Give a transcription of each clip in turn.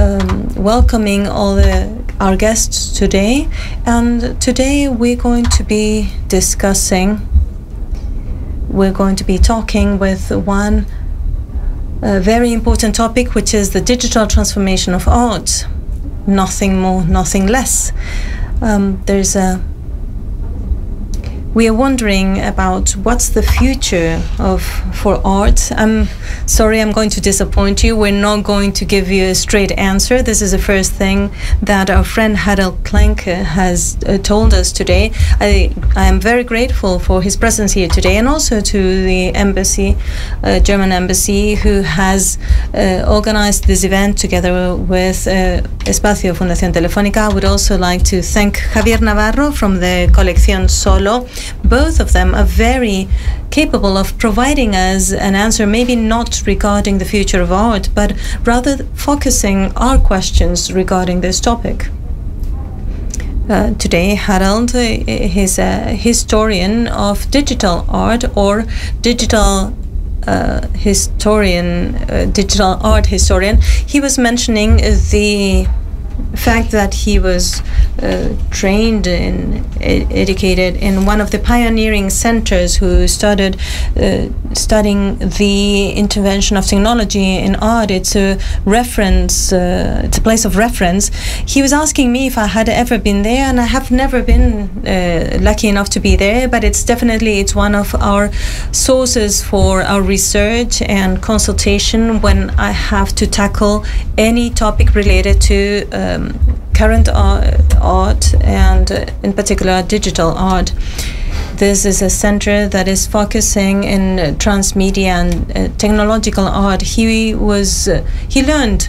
um, welcoming all the, our guests today. And today we're going to be discussing, we're going to be talking with one uh, very important topic, which is the digital transformation of art. Nothing more, nothing less. Um, there's a we are wondering about what's the future of for art. I'm sorry, I'm going to disappoint you. We're not going to give you a straight answer. This is the first thing that our friend Harald Klinke has uh, told us today. I I am very grateful for his presence here today, and also to the embassy, uh, German embassy, who has uh, organized this event together with uh, Espacio Fundación Telefónica. I would also like to thank Javier Navarro from the Colección Solo both of them are very capable of providing us an answer, maybe not regarding the future of art, but rather focusing our questions regarding this topic. Uh, today, Harald is a historian of digital art or digital uh, historian, uh, digital art historian. He was mentioning the fact that he was uh, trained and educated in one of the pioneering centers who started uh, studying the intervention of technology in art. It's a reference, uh, it's a place of reference. He was asking me if I had ever been there, and I have never been uh, lucky enough to be there. But it's definitely it's one of our sources for our research and consultation when I have to tackle any topic related to. Um, current art and uh, in particular digital art. This is a center that is focusing in transmedia and uh, technological art. He was uh, he learned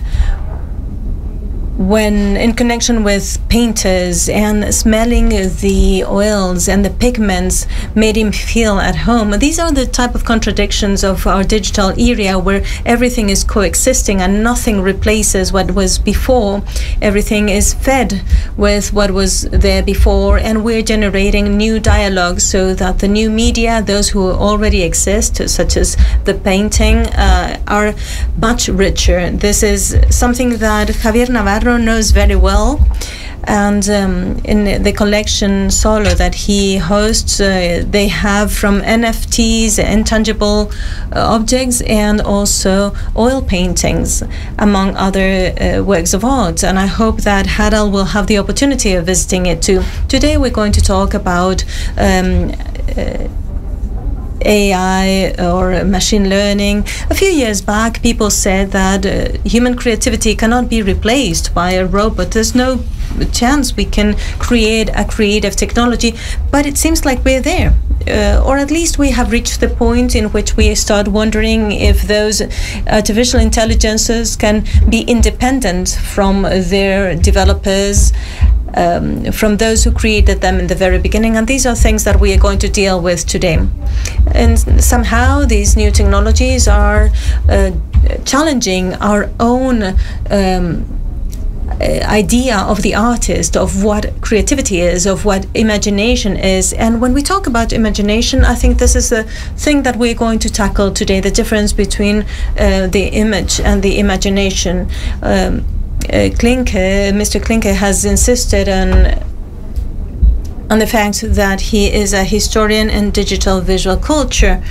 when in connection with painters and smelling the oils and the pigments made him feel at home. These are the type of contradictions of our digital era where everything is coexisting and nothing replaces what was before. Everything is fed with what was there before and we're generating new dialogues so that the new media, those who already exist, such as the painting, uh, are much richer. This is something that Javier Navarro knows very well. And um, in the collection Solo that he hosts, uh, they have from NFTs, intangible uh, objects, and also oil paintings, among other uh, works of art. And I hope that Harald will have the opportunity of visiting it too. Today, we're going to talk about. Um, uh, AI or machine learning. A few years back, people said that uh, human creativity cannot be replaced by a robot. There's no chance we can create a creative technology, but it seems like we're there. Uh, or at least we have reached the point in which we start wondering if those artificial intelligences can be independent from their developers um, from those who created them in the very beginning. And these are things that we are going to deal with today. And somehow these new technologies are uh, challenging our own. Um, idea of the artist, of what creativity is, of what imagination is. And when we talk about imagination, I think this is the thing that we're going to tackle today the difference between uh, the image and the imagination. Um, uh, Klinke, Mr. Klinke has insisted on on the fact that he is a historian in digital visual culture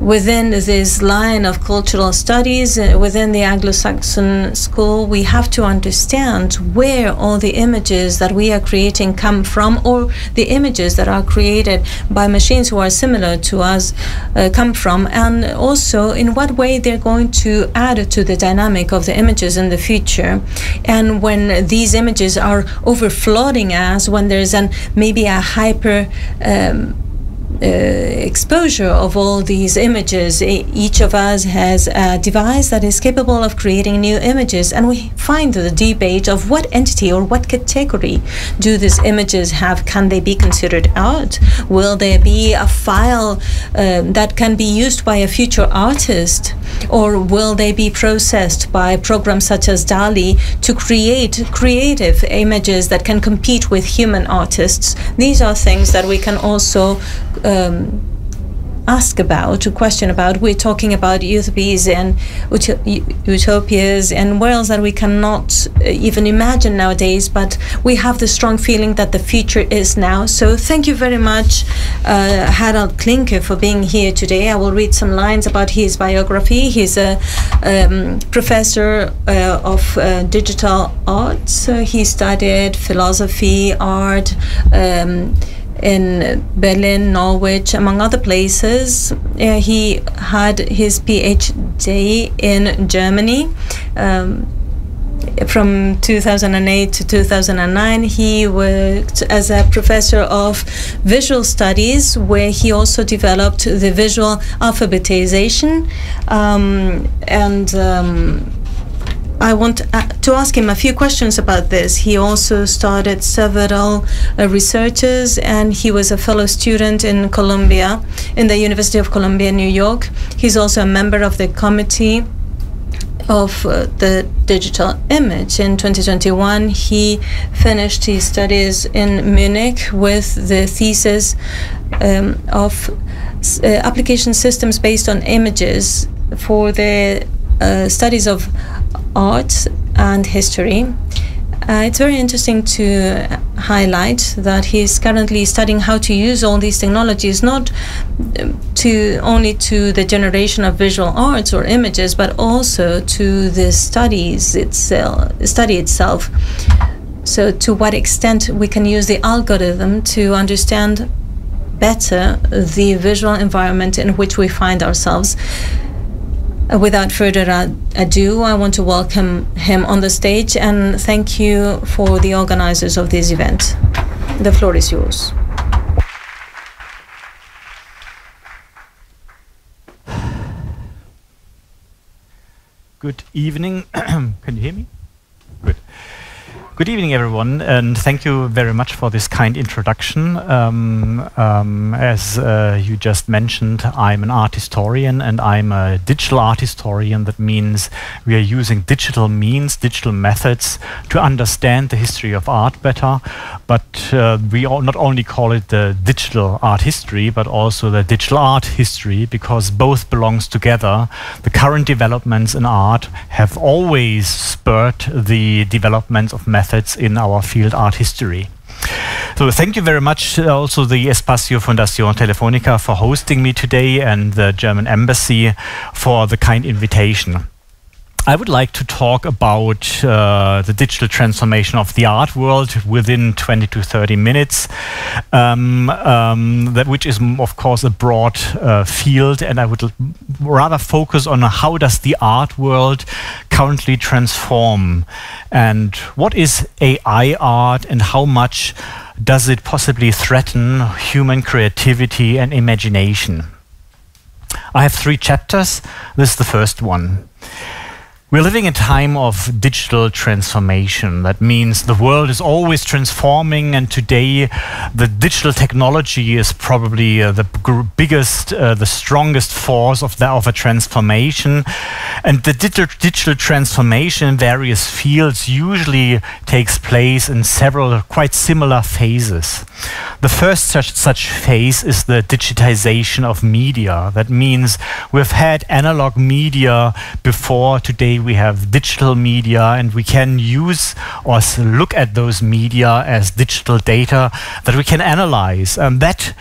within this line of cultural studies, uh, within the Anglo Saxon school, we have to understand where all the images that we are creating come from, or the images that are created by machines who are similar to us uh, come from, and also in what way they're going to add to the dynamic of the images in the future. And when these images are overflooding us, when there's an maybe a hyper um, exposure of all these images. Each of us has a device that is capable of creating new images, and we find the debate of what entity or what category do these images have? Can they be considered art? Will there be a file uh, that can be used by a future artist? Or will they be processed by programs such as DALL-E to create creative images that can compete with human artists? These are things that we can also um, ask about, to question about. We're talking about utopias and utopias and worlds that we cannot uh, even imagine nowadays, but we have the strong feeling that the future is now. So thank you very much, uh, Harald Klinke, for being here today. I will read some lines about his biography. He's a um, professor uh, of uh, digital arts. He studied philosophy, art. Um, in Berlin, Norwich, among other places. Uh, he had his PhD in Germany. Um, from 2008 to 2009, he worked as a professor of visual studies, where he also developed the visual alphabetization um, and um, I want uh, to ask him a few questions about this. He also started several uh, researches, and he was a fellow student in Columbia, in the University of Columbia, New York. He's also a member of the committee of uh, the digital image. In 2021, he finished his studies in Munich with the thesis um, of uh, application systems based on images for the uh, studies of art and history. Uh, it's very interesting to highlight that he's currently studying how to use all these technologies, not um, to only to the generation of visual arts or images, but also to the studies itself, study itself. So, to what extent we can use the algorithm to understand better the visual environment in which we find ourselves. Uh, without further ado, I want to welcome him on the stage and thank you for the organizers of this event. The floor is yours. Good evening. Can you hear me? Good. Evening, everyone, and thank you very much for this kind introduction. Um, um, as uh, you just mentioned, I'm an art historian and I'm a digital art historian. That means we are using digital means, digital methods to understand the history of art better. But uh, we not only call it the digital art history, but also the digital art history because both belongs together. The current developments in art have always spurred the developments of methods methods in our field art history. So thank you very much uh, also the Espacio Fundación Telefónica for hosting me today and the German Embassy for the kind invitation. I would like to talk about uh, the digital transformation of the art world within 20 to 30 minutes, um, um, that which is of course a broad uh, field, and I would rather focus on how does the art world currently transform, and what is AI art, and how much does it possibly threaten human creativity and imagination. I have three chapters. This is the first one. We're living in a time of digital transformation. That means the world is always transforming, and today the digital technology is probably uh, the biggest, uh, the strongest force of, the, of a transformation. And the digital, digital transformation in various fields usually takes place in several quite similar phases. The first such, such phase is the digitization of media. That means we've had analog media before today we have digital media and we can use or look at those media as digital data that we can analyze. And that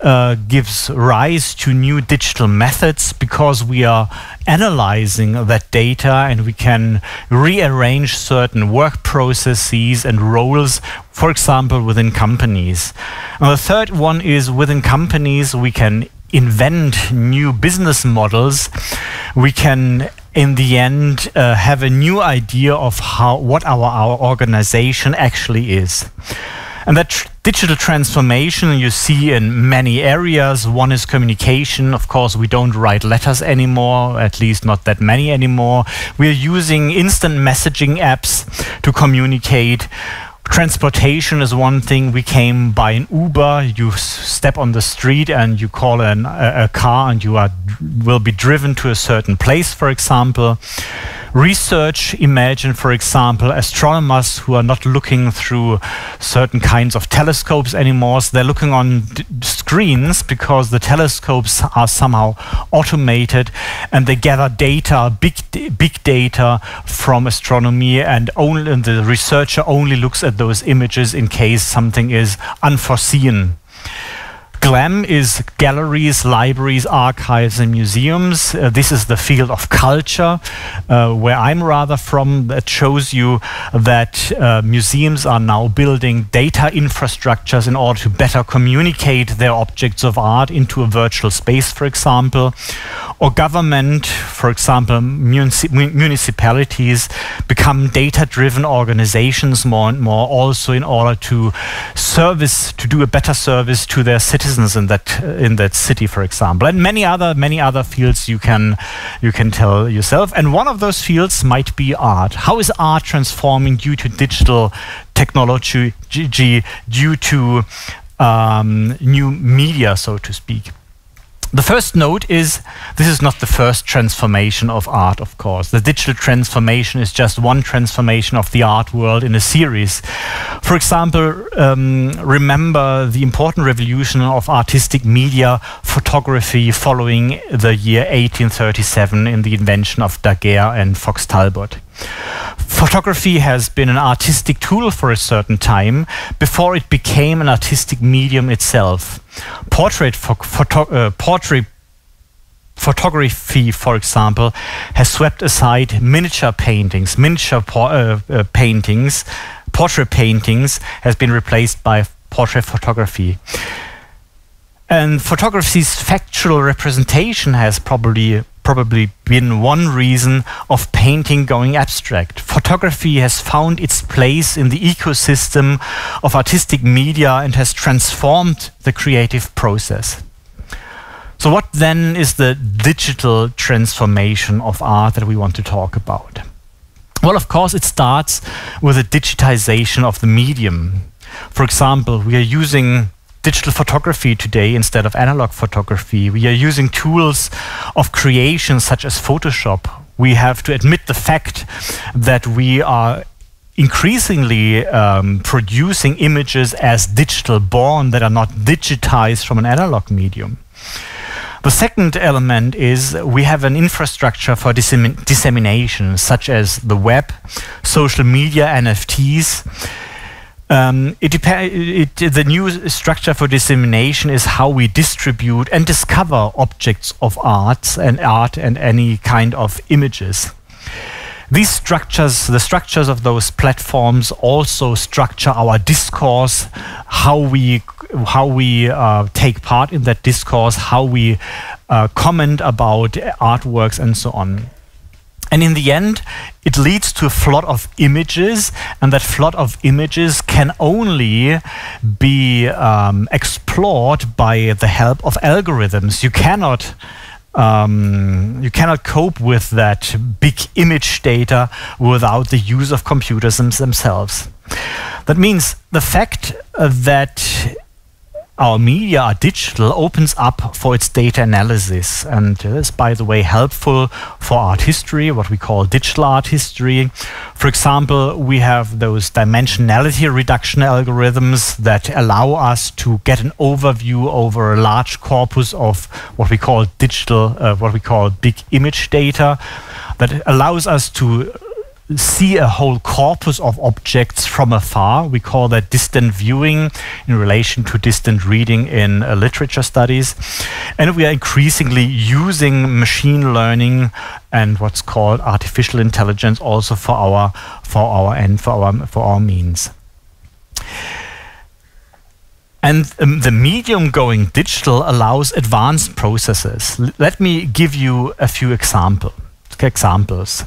uh, gives rise to new digital methods because we are analyzing that data and we can rearrange certain work processes and roles, for example, within companies. And the third one is within companies, we can invent new business models. We can in the end uh, have a new idea of how what our, our organization actually is. And that tr digital transformation you see in many areas. One is communication. Of course, we don't write letters anymore, at least not that many anymore. We're using instant messaging apps to communicate. Transportation is one thing. We came by an Uber. You step on the street and you call an, a, a car and you are will be driven to a certain place, for example. research, imagine, for example, astronomers who are not looking through certain kinds of telescopes anymore. So they're looking on screens because the telescopes are somehow automated and they gather data, big, big data from astronomy, and only and the researcher only looks at those images in case something is unforeseen. GLAM is galleries, libraries, archives, and museums. Uh, this is the field of culture, uh, where I'm rather from. That shows you that uh, museums are now building data infrastructures in order to better communicate their objects of art into a virtual space, for example. Or government, for example, munici municipalities become data driven organizations more and more, also in order to service, to do a better service to their citizens in that in that city, for example, and many other many other fields you can you can tell yourself. And one of those fields might be art. How is art transforming due to digital technology, due to um, new media, so to speak? The first note is this is not the first transformation of art, of course. The digital transformation is just one transformation of the art world in a series. For example, um, remember the important revolution of artistic media photography following the year 1837 in the invention of Daguerre and Fox Talbot. Photography has been an artistic tool for a certain time before it became an artistic medium itself. Portrait, photo uh, portrait photography, for example, has swept aside miniature paintings, miniature uh, uh, paintings, portrait paintings has been replaced by portrait photography. And photography's factual representation has probably probably been one reason of painting going abstract. Photography has found its place in the ecosystem of artistic media and has transformed the creative process. So what then is the digital transformation of art that we want to talk about? Well, of course, it starts with the digitization of the medium. For example, we are using digital photography today instead of analog photography. We are using tools of creation such as Photoshop. We have to admit the fact that we are increasingly um, producing images as digital born that are not digitized from an analog medium. The second element is we have an infrastructure for dissemination, such as the web, social media, NFTs, um, it, it, the new structure for dissemination is how we distribute and discover objects of art and art and any kind of images. These structures, the structures of those platforms, also structure our discourse, how we how we uh, take part in that discourse, how we uh, comment about artworks, and so on. And in the end, it leads to a flood of images, and that flood of images can only be um, explored by the help of algorithms. You cannot. Um, you cannot cope with that big image data without the use of computers themselves. That means the fact uh, that our media are digital opens up for its data analysis and is by the way helpful for art history what we call digital art history. For example we have those dimensionality reduction algorithms that allow us to get an overview over a large corpus of what we call digital uh, what we call big image data that allows us to see a whole corpus of objects from afar. We call that distant viewing in relation to distant reading in uh, literature studies. And we are increasingly using machine learning and what's called artificial intelligence also for our for our end for our for our means. And um, the medium going digital allows advanced processes. L let me give you a few example, examples.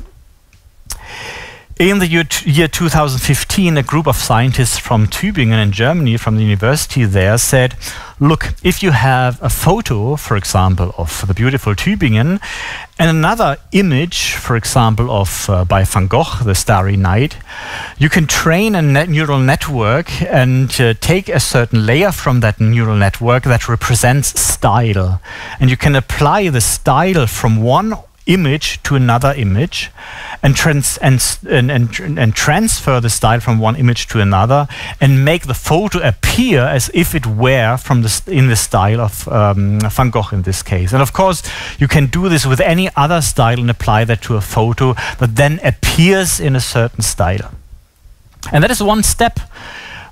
In the year, year 2015, a group of scientists from Tübingen in Germany, from the university there, said, look, if you have a photo, for example, of the beautiful Tübingen, and another image, for example, of uh, by Van Gogh, The Starry Night, you can train a net neural network and uh, take a certain layer from that neural network that represents style. And you can apply the style from one image to another image and, trans and, and, and, and, transfer the style from one image to another and make the photo appear as if it were from the in the style of um, Van Gogh in this case. And of course, you can do this with any other style and apply that to a photo that then appears in a certain style. And that is one step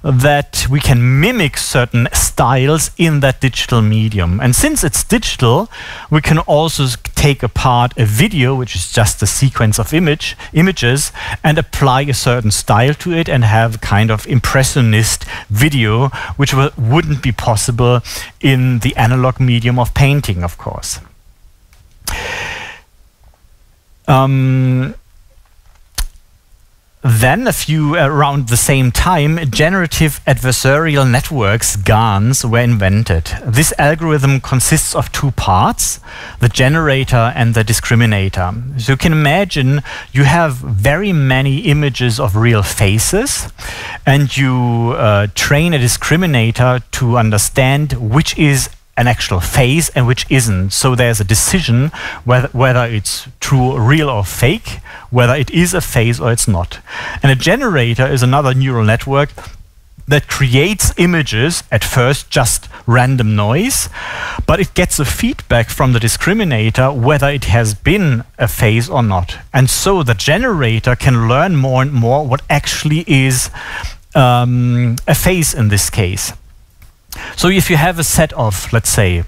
that we can mimic certain styles in that digital medium. And since it's digital, we can also take apart a video, which is just a sequence of image images, and apply a certain style to it and have kind of impressionist video, which wouldn't be possible in the analog medium of painting, of course. Um, then, a few around the same time, generative adversarial networks, GANs, were invented. This algorithm consists of two parts, the generator and the discriminator. So you can imagine you have very many images of real faces, and you uh, train a discriminator to understand which is an actual face and which isn't. So there's a decision whether, whether it's true, real, or fake, whether it is a face or it's not. And a generator is another neural network that creates images at first just random noise, but it gets a feedback from the discriminator whether it has been a face or not. And so the generator can learn more and more what actually is um, a face in this case. So if you have a set of, let's say,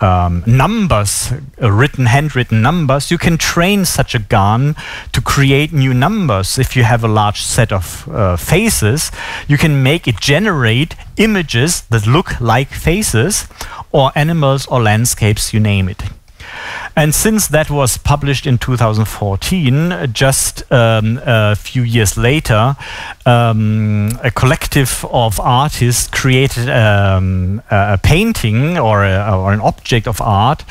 um, numbers, uh, written, handwritten numbers, you can train such a GAN to create new numbers. If you have a large set of uh, faces, you can make it generate images that look like faces or animals or landscapes, you name it. And since that was published in 2014, just um, a few years later, um, a collective of artists created um, a painting or, a, or, an object of art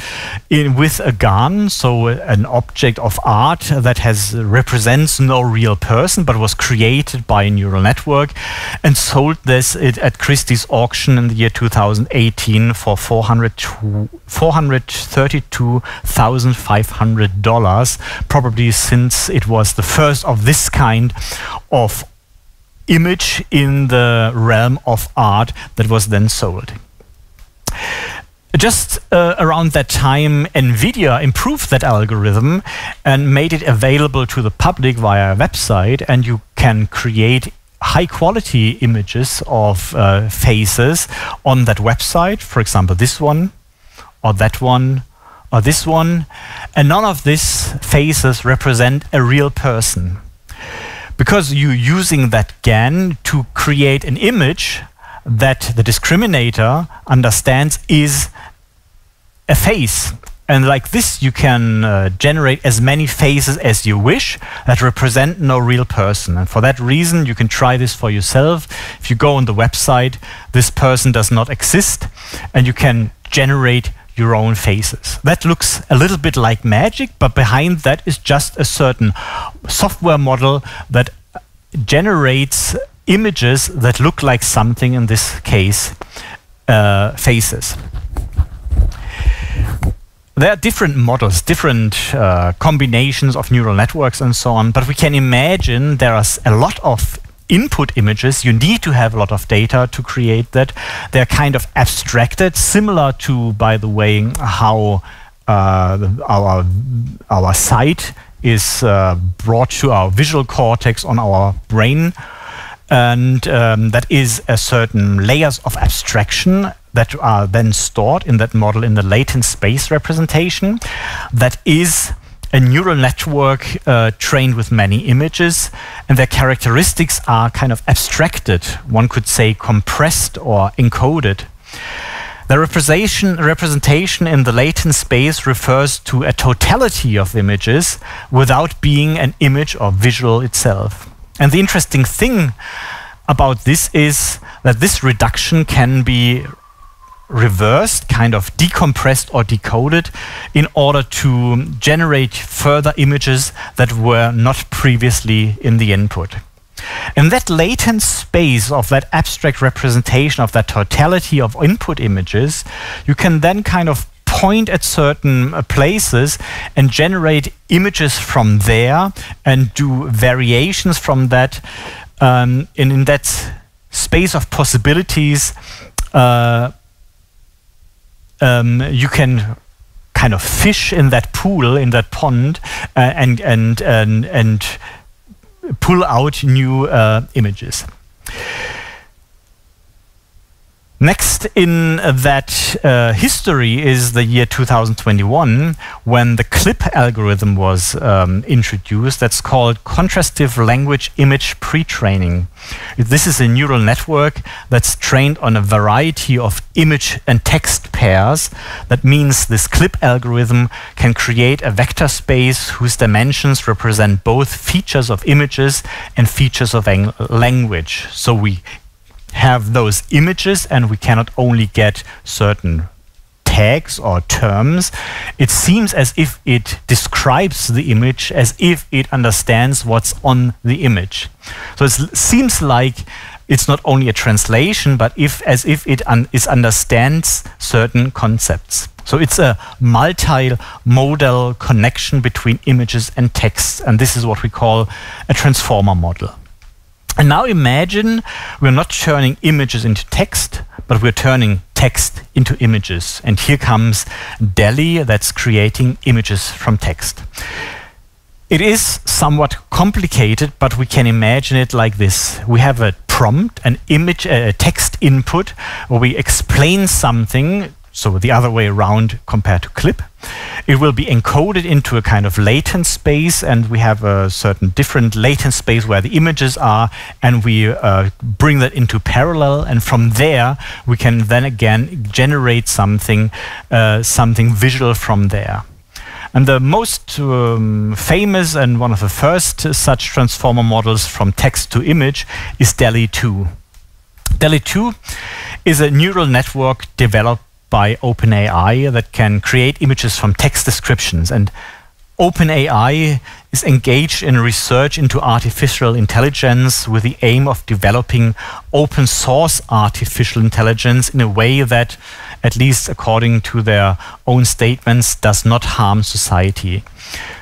in, with a GAN, so an object of art that has represents no real person but was created by a neural network, and sold this at Christie's auction in the year 2018 for 400 432 $1,500, probably since it was the first of this kind of image in the realm of art that was then sold. Just uh, around that time, NVIDIA improved that algorithm and made it available to the public via a website, and you can create high quality images of uh, faces on that website. For example, this one or that one or this one, and none of these faces represent a real person. Because you're using that GAN to create an image that the discriminator understands is a face. And like this, you can uh, generate as many faces as you wish that represent no real person. And for that reason, you can try this for yourself. If you go on the website, this person does not exist, and you can generate your own faces. That looks a little bit like magic, but behind that is just a certain software model that generates images that look like something, in this case, uh, faces. There are different models, different uh, combinations of neural networks and so on, but we can imagine there are a lot of input images, you need to have a lot of data to create that. They're kind of abstracted, similar to, by the way, how uh, our our sight is uh, brought to our visual cortex on our brain, and um, that is a certain layers of abstraction that are then stored in that model in the latent space representation. That is a neural network uh, trained with many images, and their characteristics are kind of abstracted, one could say compressed or encoded. The representation, representation in the latent space refers to a totality of images without being an image or visual itself. And the interesting thing about this is that this reduction can be reversed, kind of decompressed or decoded in order to generate further images that were not previously in the input. In that latent space of that abstract representation of that totality of input images, you can then kind of point at certain uh, places and generate images from there and do variations from that. Um, and in that space of possibilities, uh, um, you can kind of fish in that pool, in that pond, uh, and, and, and, and pull out new uh, images. Next in that uh, history is the year 2021 when the CLIP algorithm was um, introduced that's called Contrastive Language Image Pre-Training. This is a neural network that's trained on a variety of image and text pairs. That means this CLIP algorithm can create a vector space whose dimensions represent both features of images and features of language. So we have those images and we cannot only get certain tags or terms, it seems as if it describes the image as if it understands what's on the image. So it seems like it's not only a translation, but if as if it un understands certain concepts. So it's a multi-modal connection between images and text, and this is what we call a transformer model. And now imagine we're not turning images into text, but we're turning text into images. And here comes DALL-E that's creating images from text. It is somewhat complicated, but we can imagine it like this. We have a prompt, an image, a text input, where we explain something so the other way around compared to clip. It will be encoded into a kind of latent space, and we have a certain different latent space where the images are, and we uh, bring that into parallel, and from there we can then again generate something, uh, something visual from there. And the most um, famous and one of the first such transformer models from text to image is DALL-E 2. DALL-E 2 is a neural network developed by OpenAI that can create images from text descriptions. And OpenAI is engaged in research into artificial intelligence with the aim of developing open source artificial intelligence in a way that, at least according to their own statements, does not harm society.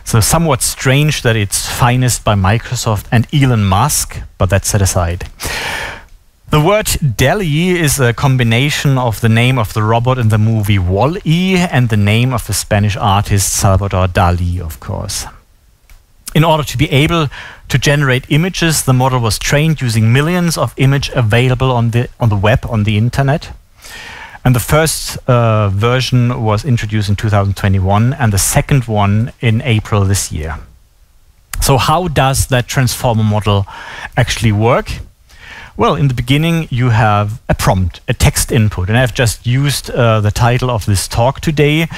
So somewhat strange that it's financed by Microsoft and Elon Musk, but that's set aside. The word DALL-E is a combination of the name of the robot in the movie Wall-E and the name of the Spanish artist Salvador Dali, of course. In order to be able to generate images, the model was trained using millions of images available on the, on the web, on the internet. And the first uh, version was introduced in 2021 and the second one in April this year. So how does that transformer model actually work? Well, in the beginning, you have a prompt, a text input, and I've just used uh, the title of this talk today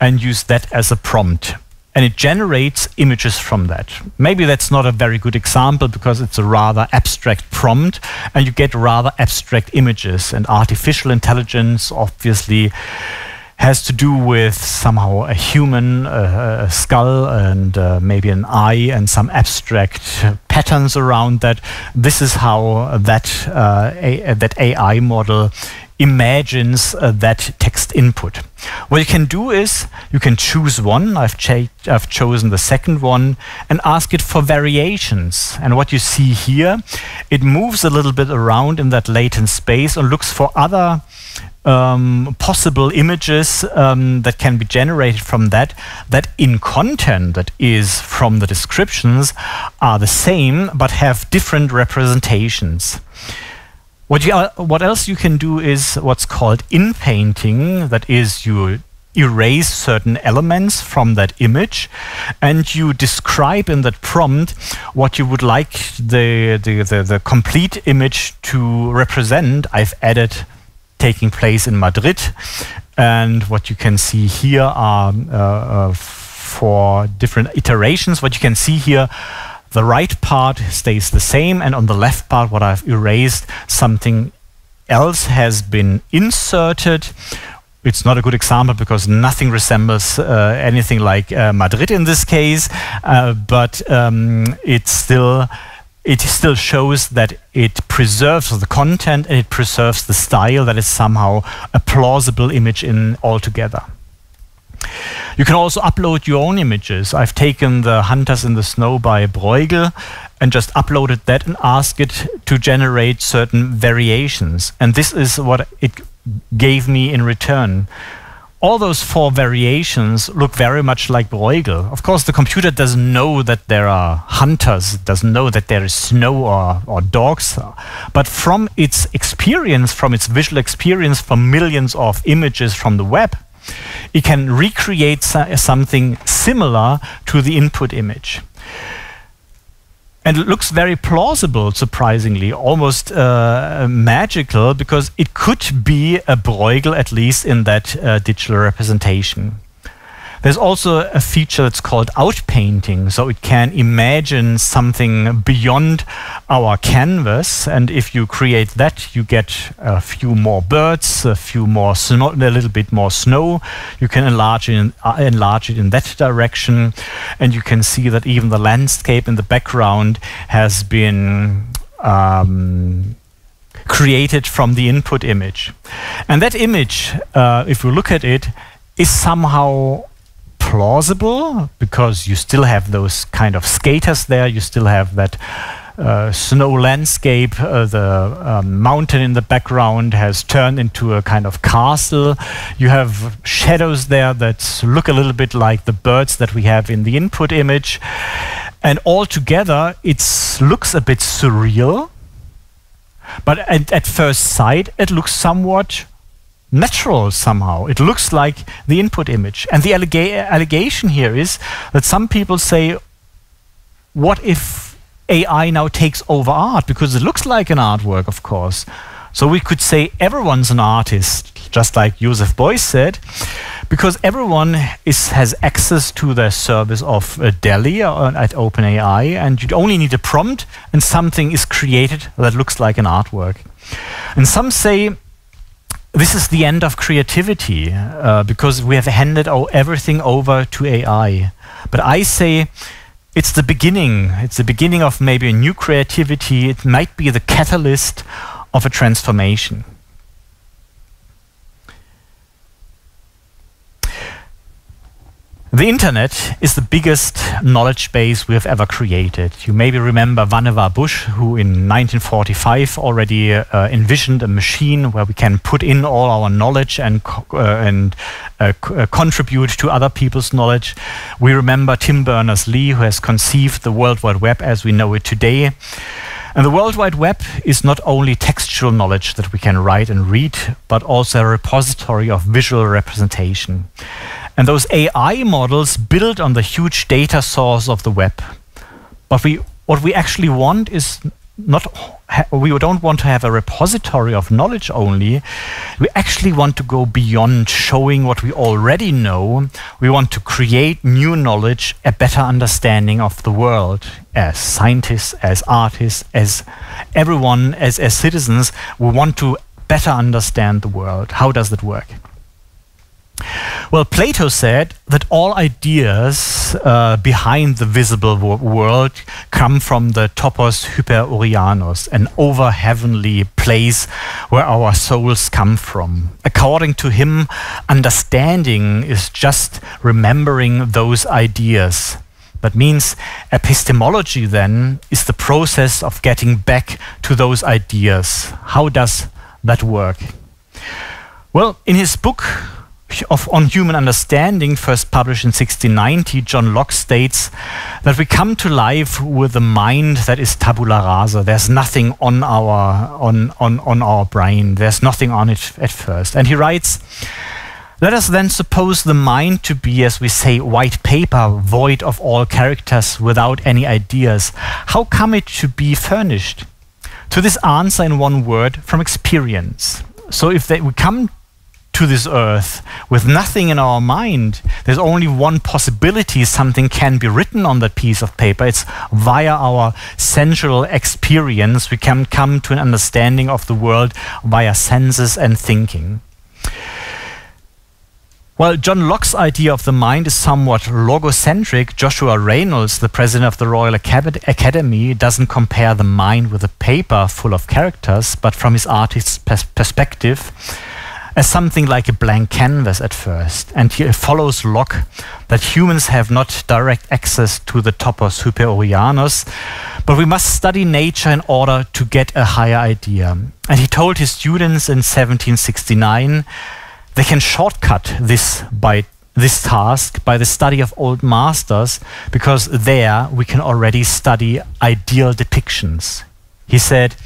and used that as a prompt. And it generates images from that. Maybe that's not a very good example because it's a rather abstract prompt and you get rather abstract images. And artificial intelligence obviously has to do with somehow a human, uh, a skull, and uh, maybe an eye, and some abstract patterns around that. This is how that uh, a, that AI model imagines uh, that text input. What you can do is you can choose one. I've, I've chosen the second one and ask it for variations. And what you see here, it moves a little bit around in that latent space and looks for other um, possible images um, that can be generated from that, that in content that is from the descriptions are the same but have different representations. What, you, what else you can do is what's called in-painting, that is you erase certain elements from that image and you describe in that prompt what you would like the, the, the, the complete image to represent. I've added taking place in Madrid. And what you can see here are uh, uh, for different iterations. What you can see here, the right part stays the same, and on the left part, what I've erased, something else has been inserted. It's not a good example because nothing resembles uh, anything like uh, Madrid in this case, uh, but um, it's still it still shows that it preserves the content and it preserves the style that is somehow a plausible image in altogether. You can also upload your own images. I've taken the Hunters in the Snow by Bruegel and just uploaded that and asked it to generate certain variations. And this is what it gave me in return all those four variations look very much like Bruegel. Of course, the computer doesn't know that there are hunters, doesn't know that there is snow or, or dogs. But from its experience, from its visual experience, from millions of images from the web, it can recreate something similar to the input image. And it looks very plausible, surprisingly, almost uh, magical, because it could be a Bruegel, at least in that uh, digital representation. There's also a feature that's called outpainting, so it can imagine something beyond our canvas. And if you create that, you get a few more birds, a few more snow, a little bit more snow. You can enlarge it, in, uh, enlarge it in that direction, and you can see that even the landscape in the background has been. Um, created from the input image. And that image, uh, if we look at it, is somehow plausible because you still have those kind of skaters there. You still have that uh, snow landscape. Uh, the um, mountain in the background has turned into a kind of castle. You have shadows there that look a little bit like the birds that we have in the input image. And altogether, it looks a bit surreal. But at, at first sight, it looks somewhat natural somehow. It looks like the input image. And the allega allegation here is that some people say, what if AI now takes over art? Because it looks like an artwork, of course. So we could say everyone's an artist, just like Joseph Beuys said, because everyone is, has access to the service of uh, DALL-E uh, at OpenAI, and you only need a prompt, and something is created that looks like an artwork. And some say this is the end of creativity uh, because we have handed everything over to AI. But I say it's the beginning. It's the beginning of maybe a new creativity. It might be the catalyst of a transformation. The internet is the biggest knowledge base we have ever created. You maybe remember Vannevar Bush, who in 1945 already uh, envisioned a machine where we can put in all our knowledge and, uh, and uh, uh, contribute to other people's knowledge. We remember Tim Berners-Lee, who has conceived the World Wide Web as we know it today. And the World Wide Web is not only textual knowledge that we can write and read, but also a repository of visual representation. And those AI models build on the huge data source of the web. But we, what we actually want is not we don't want to have a repository of knowledge only. We actually want to go beyond showing what we already know. We want to create new knowledge, a better understanding of the world as scientists, as artists, as everyone, as, as citizens. We want to better understand the world. How does that work? Well, Plato said that all ideas uh, behind the visible wo world come from the topos hyperouranios, an over heavenly place where our souls come from. According to him, understanding is just remembering those ideas. That means epistemology then is the process of getting back to those ideas. How does that work? Well, in his book, of On Human Understanding, first published in 1690, John Locke states that we come to life with a mind that is tabula rasa. There's nothing on our, on, on, on our brain. There's nothing on it at first. And he writes, let us then suppose the mind to be, as we say, white paper, void of all characters, without any ideas. How come it to be furnished? To this answer in one word, from experience. So if they, we come to this earth with nothing in our mind. There's only one possibility something can be written on that piece of paper. It's via our sensual experience we can come to an understanding of the world via senses and thinking. While John Locke's idea of the mind is somewhat logocentric, Joshua Reynolds, the president of the Royal Academy, doesn't compare the mind with a paper full of characters, but from his artist's pers perspective, as something like a blank canvas at first, and he follows Locke that humans have not direct access to the topos hyperouranios, but we must study nature in order to get a higher idea. And he told his students in 1769 they can shortcut this by this task by the study of old masters because there we can already study ideal depictions. He said,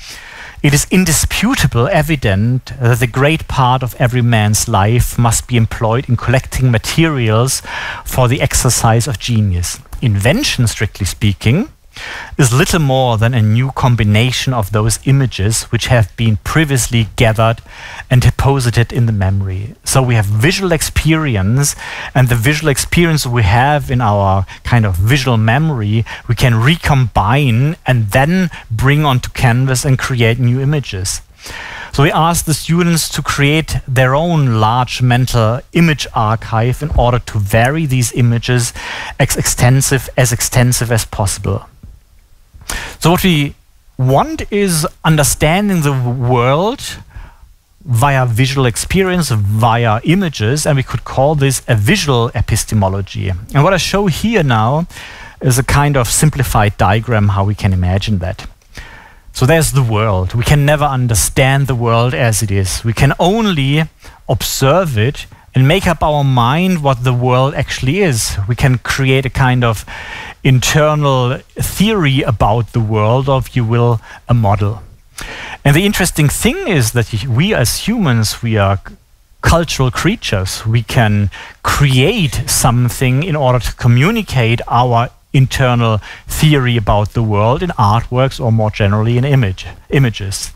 it is indisputable evident that the great part of every man's life must be employed in collecting materials for the exercise of genius. Invention, strictly speaking, is little more than a new combination of those images which have been previously gathered and deposited in the memory. So we have visual experience, and the visual experience we have in our kind of visual memory, we can recombine and then bring onto canvas and create new images. So we asked the students to create their own large mental image archive in order to vary these images as extensive as extensive as possible. So what we want is understanding the world via visual experience, via images, and we could call this a visual epistemology. And what I show here now is a kind of simplified diagram how we can imagine that. So there's the world. We can never understand the world as it is. We can only observe it and make up our mind what the world actually is. We can create a kind of internal theory about the world, or if you will, a model. And the interesting thing is that we as humans, we are cultural creatures. We can create something in order to communicate our internal theory about the world in artworks or more generally in image, images.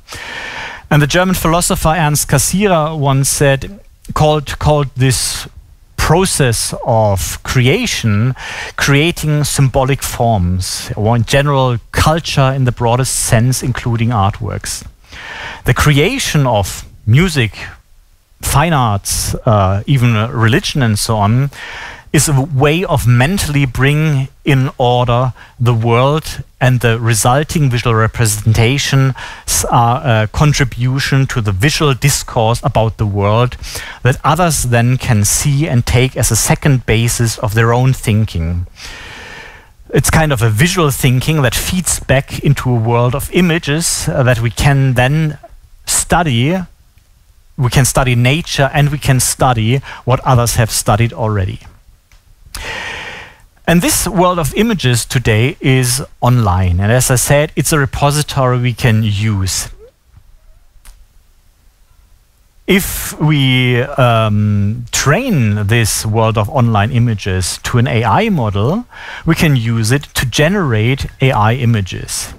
And the German philosopher Ernst Cassirer once said, called, called this process of creation, creating symbolic forms, or in general, culture in the broadest sense, including artworks. The creation of music, fine arts, uh, even religion, and so on, is a way of mentally bring in order the world and the resulting visual representation are a contribution to the visual discourse about the world that others then can see and take as a second basis of their own thinking. It's kind of a visual thinking that feeds back into a world of images uh, that we can then study. We can study nature and we can study what others have studied already. And this world of images today is online. And as I said, it's a repository we can use. If we um, train this world of online images to an AI model, we can use it to generate AI images.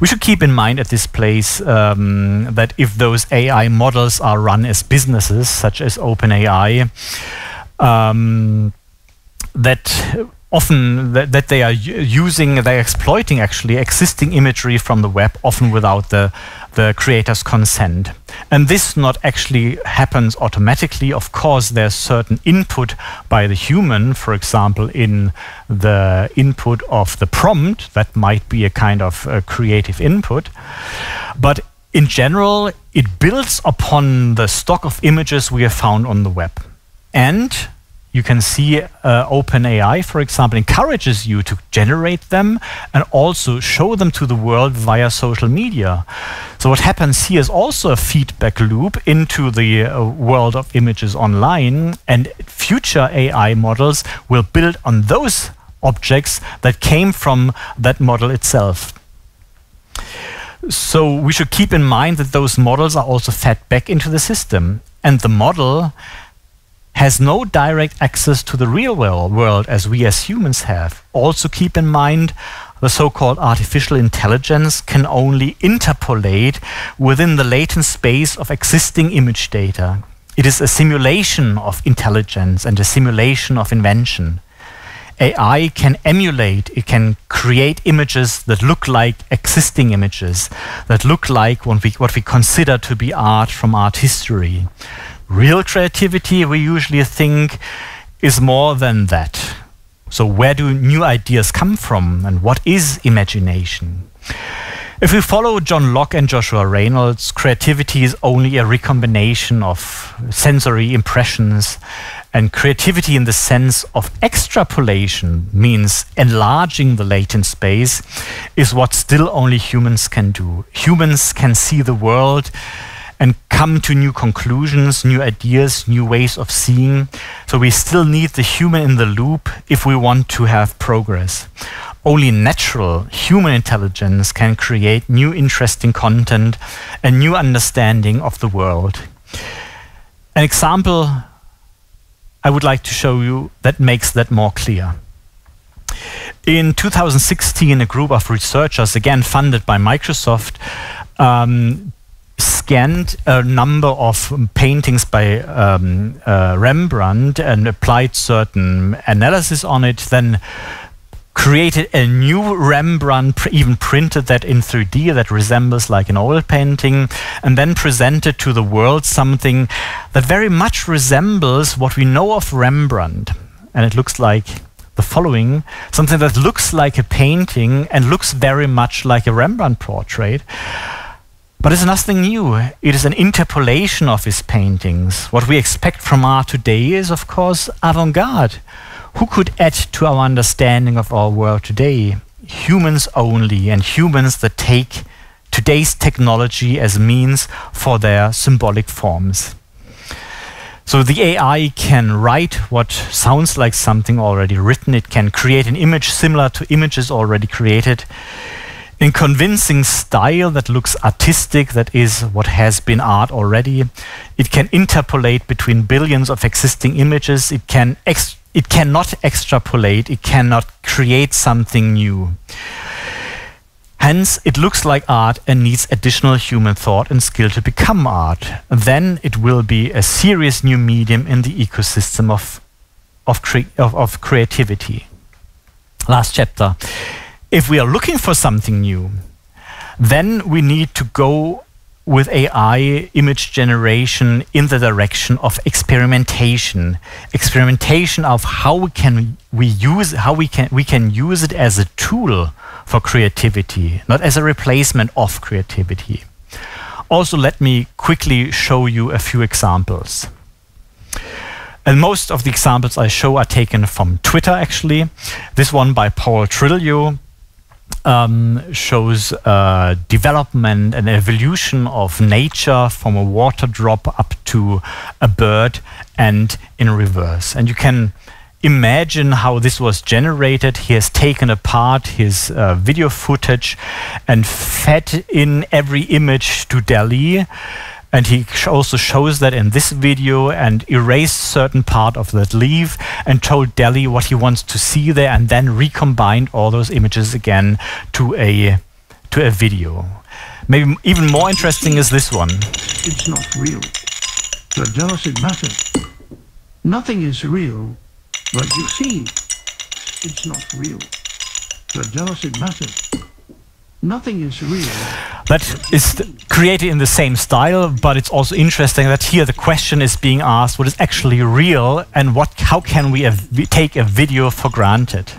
We should keep in mind at this place um, that if those AI models are run as businesses, such as OpenAI, um, that often that, that they are using, they're exploiting actually existing imagery from the web, often without the, the creator's consent. And this not actually happens automatically. Of course, there's certain input by the human, for example, in the input of the prompt, that might be a kind of uh, creative input. But in general, it builds upon the stock of images we have found on the web. And you can see uh, OpenAI, for example, encourages you to generate them and also show them to the world via social media. So what happens here is also a feedback loop into the uh, world of images online, and future AI models will build on those objects that came from that model itself. So we should keep in mind that those models are also fed back into the system, and the model has no direct access to the real world as we as humans have. Also keep in mind the so-called artificial intelligence can only interpolate within the latent space of existing image data. It is a simulation of intelligence and a simulation of invention. AI can emulate, it can create images that look like existing images, that look like what we, what we consider to be art from art history. Real creativity, we usually think, is more than that. So, where do new ideas come from, and what is imagination? If we follow John Locke and Joshua Reynolds, creativity is only a recombination of sensory impressions. And creativity, in the sense of extrapolation, means enlarging the latent space, is what still only humans can do. Humans can see the world and come to new conclusions, new ideas, new ways of seeing. So we still need the human in the loop if we want to have progress only natural human intelligence can create new interesting content and new understanding of the world. An example I would like to show you that makes that more clear. In 2016, a group of researchers, again funded by Microsoft, um, scanned a number of paintings by um, uh, Rembrandt and applied certain analysis on it, then created a new Rembrandt, pr even printed that in 3D that resembles like an oil painting, and then presented to the world something that very much resembles what we know of Rembrandt. And it looks like the following something that looks like a painting and looks very much like a Rembrandt portrait. But it's nothing new. It is an interpolation of his paintings. What we expect from art today is, of course, avant garde who could add to our understanding of our world today? Humans only, and humans that take today's technology as means for their symbolic forms. So the AI can write what sounds like something already written. It can create an image similar to images already created in convincing style that looks artistic, that is what has been art already. It can interpolate between billions of existing images. It can it cannot extrapolate, it cannot create something new. Hence, it looks like art and needs additional human thought and skill to become art. Then it will be a serious new medium in the ecosystem of, of, cre of, of creativity. Last chapter. If we are looking for something new, then we need to go with AI image generation in the direction of experimentation, experimentation of how we can we use how we can we can use it as a tool for creativity, not as a replacement of creativity. Also, let me quickly show you a few examples. And most of the examples I show are taken from Twitter, actually. This one by Paul Trillo, um, shows uh, development and evolution of nature from a water drop up to a bird and in reverse. And you can imagine how this was generated. He has taken apart his uh, video footage and fed in every image to DALL-E and he also shows that in this video and erased certain part of that leaf and told DALL-E what he wants to see there and then recombined all those images again to a to a video. Maybe even more interesting is this one. It's not real. But does it matter? Nothing is real, but you see, it's not real. But does it matter? Nothing is real. That is created in the same style, but it's also interesting that here the question is being asked what is actually real and what how can we take a video for granted.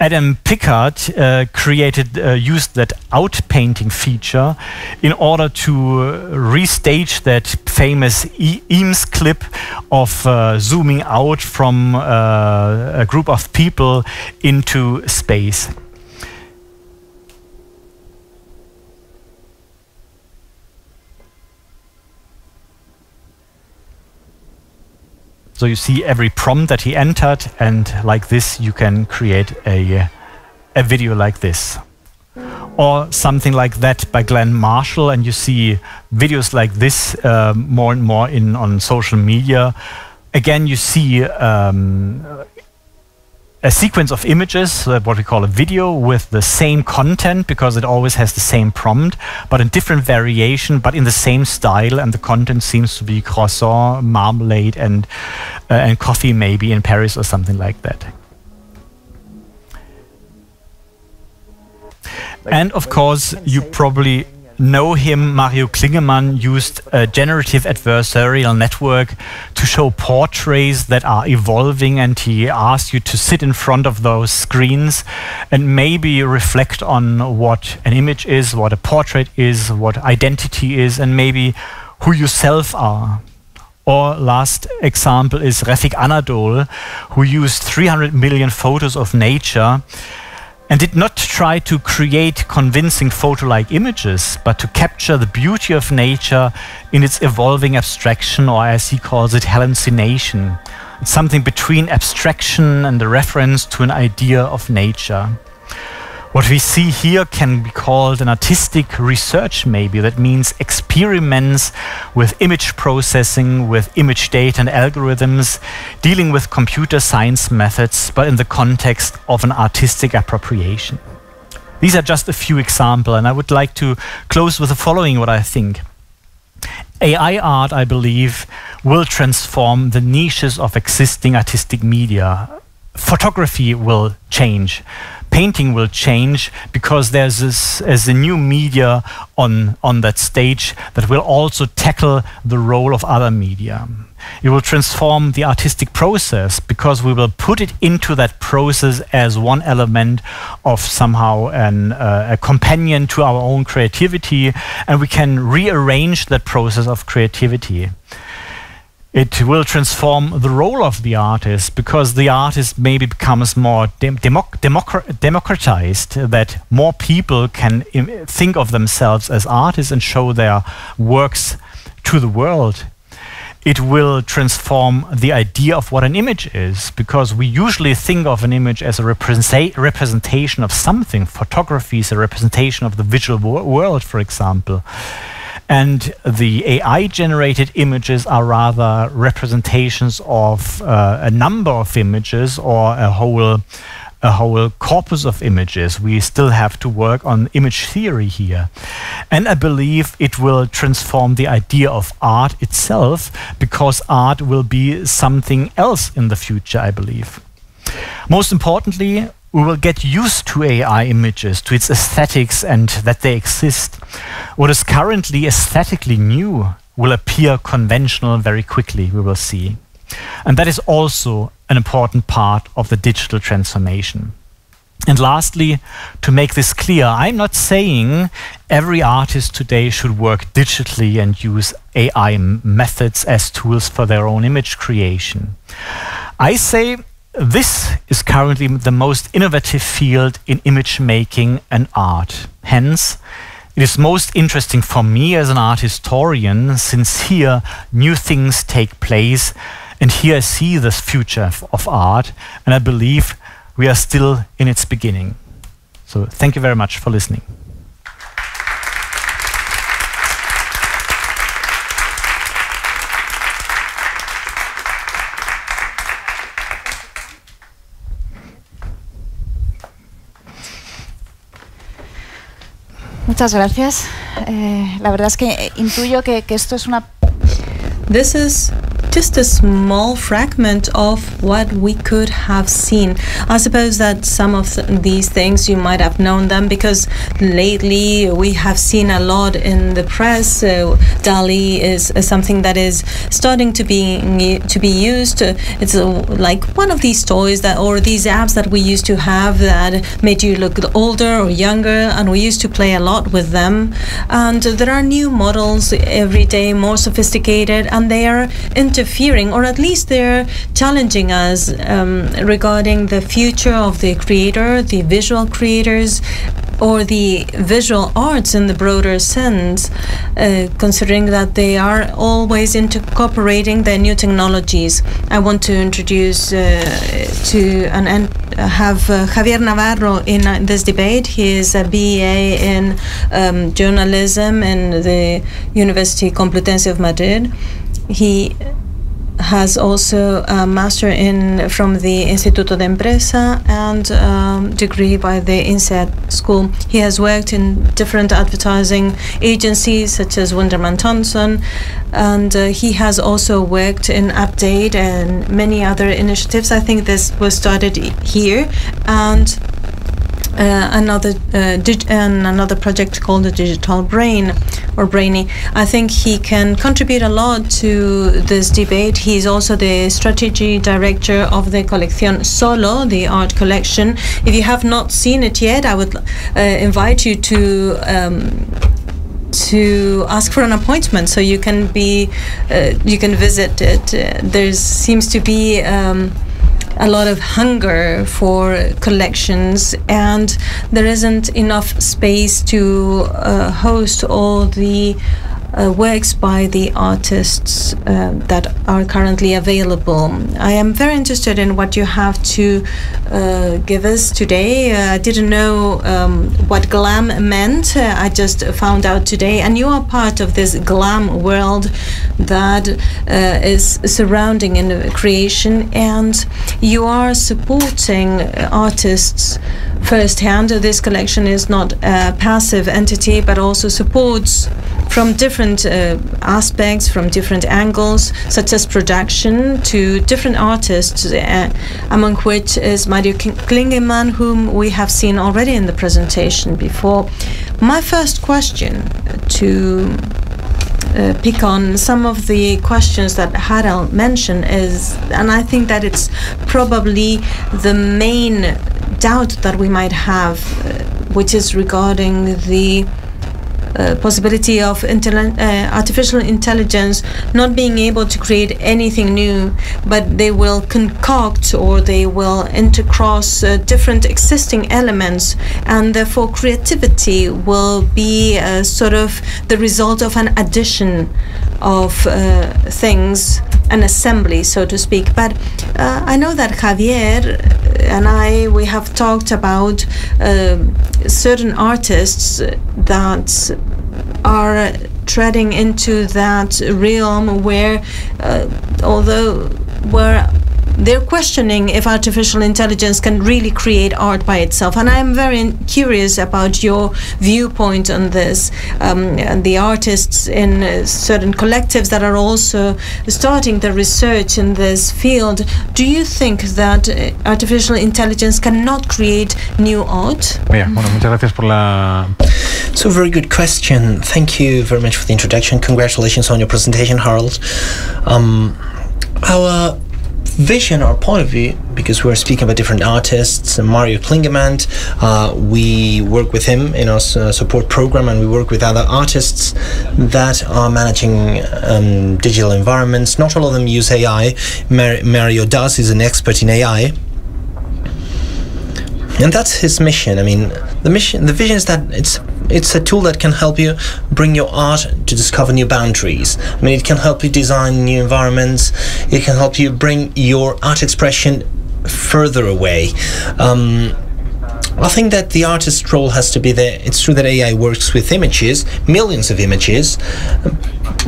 Adam Pickard uh, created, uh, used that outpainting feature in order to uh, restage that famous e Eames clip of uh, zooming out from uh, a group of people into space. So you see every prompt that he entered, and like this, you can create a, a video like this. Or something like that by Glenn Marshall, and you see videos like this uh, more and more in on social media. Again, you see um, a sequence of images, uh, what we call a video, with the same content because it always has the same prompt, but in different variation, but in the same style, and the content seems to be croissant, marmalade, and uh, and coffee maybe in Paris or something like that. And of course, you probably know him, Mario Klingemann used a generative adversarial network to show portraits that are evolving, and he asked you to sit in front of those screens and maybe reflect on what an image is, what a portrait is, what identity is, and maybe who you self are. Or last example is Refik Anadol, who used 300 million photos of nature and did not try to create convincing photo-like images, but to capture the beauty of nature in its evolving abstraction, or as he calls it, hallucination. It's something between abstraction and a reference to an idea of nature. What we see here can be called an artistic research, maybe. That means experiments with image processing, with image data and algorithms, dealing with computer science methods, but in the context of an artistic appropriation. These are just a few examples, and I would like to close with the following what I think. AI art, I believe, will transform the niches of existing artistic media. Photography will change painting will change because there's this as a new media on on that stage that will also tackle the role of other media. It will transform the artistic process because we will put it into that process as one element of somehow an, uh, a companion to our own creativity, and we can rearrange that process of creativity it will transform the role of the artist because the artist maybe becomes more dem democ democratized, that more people can think of themselves as artists and show their works to the world. It will transform the idea of what an image is because we usually think of an image as a representation of something. Photography is a representation of the visual world, for example. And the AI generated images are rather representations of uh, a number of images or a whole a whole corpus of images. We still have to work on image theory here. And I believe it will transform the idea of art itself because art will be something else in the future, I believe. Most importantly, we will get used to AI images, to its aesthetics, and that they exist. What is currently aesthetically new will appear conventional very quickly, we will see. And that is also an important part of the digital transformation. And lastly, to make this clear, I'm not saying every artist today should work digitally and use AI methods as tools for their own image creation. I say this is currently the most innovative field in image making and art. Hence, it is most interesting for me as an art historian, since here new things take place, and here I see the future of art, and I believe we are still in its beginning. So, thank you very much for listening. Muchas gracias. Eh, la verdad es que intuyo que, que esto es una This is just a small fragment of what we could have seen. I suppose that some of these things you might have known them because lately we have seen a lot in the press. Uh, DALL-E is something that is starting to be to be used. It's uh, like one of these toys that or these apps that we used to have that made you look older or younger, and we used to play a lot with them. And there are new models every day, more sophisticated, and they are interfering, or at least they're challenging us um, regarding the future of the creator, the visual creators, or the visual arts in the broader sense, uh, considering that they are always incorporating the new technologies. I want to introduce uh, to and, have uh, Javier Navarro in uh, this debate. He is a BA in um, journalism in the University Complutense of Madrid. He has also a master in from the Instituto de Empresa and um, degree by the INSEAD school. He has worked in different advertising agencies such as Wunderman Thompson, and uh, he has also worked in Update and many other initiatives. I think this was started here and uh, another uh, and another project called the Digital Brain or Brainy. I think he can contribute a lot to this debate. He's also the strategy director of the Colección Solo, the art collection. If you have not seen it yet, I would uh, invite you to. Um, to ask for an appointment so you can be uh, you can visit it uh, there seems to be um, a lot of hunger for collections, and there isn't enough space to uh, host all the uh, works by the artists uh, that are currently available. I am very interested in what you have to uh, give us today. Uh, I didn't know um, what glam meant. Uh, I just found out today, and you are part of this glam world that uh, is surrounding in creation, and you are supporting artists firsthand. This collection is not a passive entity, but also supports from different uh, aspects, from different angles, such as production, to different artists, uh, among which is Mario Klingemann, whom we have seen already in the presentation before. My first question to uh, pick on some of the questions that Harald mentioned is, and I think that it's probably the main doubt that we might have, uh, which is regarding the possibility of uh, artificial intelligence not being able to create anything new, but they will concoct or they will intercross uh, different existing elements, and therefore creativity will be uh, sort of the result of an addition of uh, things, an assembly, so to speak. But I know that Javier and I we have talked about certain artists that are treading into that realm where, uh, although where they're questioning if artificial intelligence can really create art by itself. And I'm very curious about your viewpoint on this. Um, the artists in uh, certain collectives that are also starting the research in this field. Do you think that uh, artificial intelligence cannot create new art? Yeah, bueno, muchas gracias por la. So, very good question. Thank you very much for the introduction. Congratulations on your presentation, Harald. Um, our vision or point of view because we're speaking about different artists mario klingemann uh, we work with him in our uh, support program and we work with other artists that are managing um, digital environments. Not all of them use ai Mar- mario does is an expert in ai and that's his mission. I mean the mission the vision is that it's it's a tool that can help you bring your art to discover new boundaries. I mean, it can help you design new environments. It can help you bring your art expression further away. Um, I think that the artist's role has to be there. It's true that AI works with images, millions of images.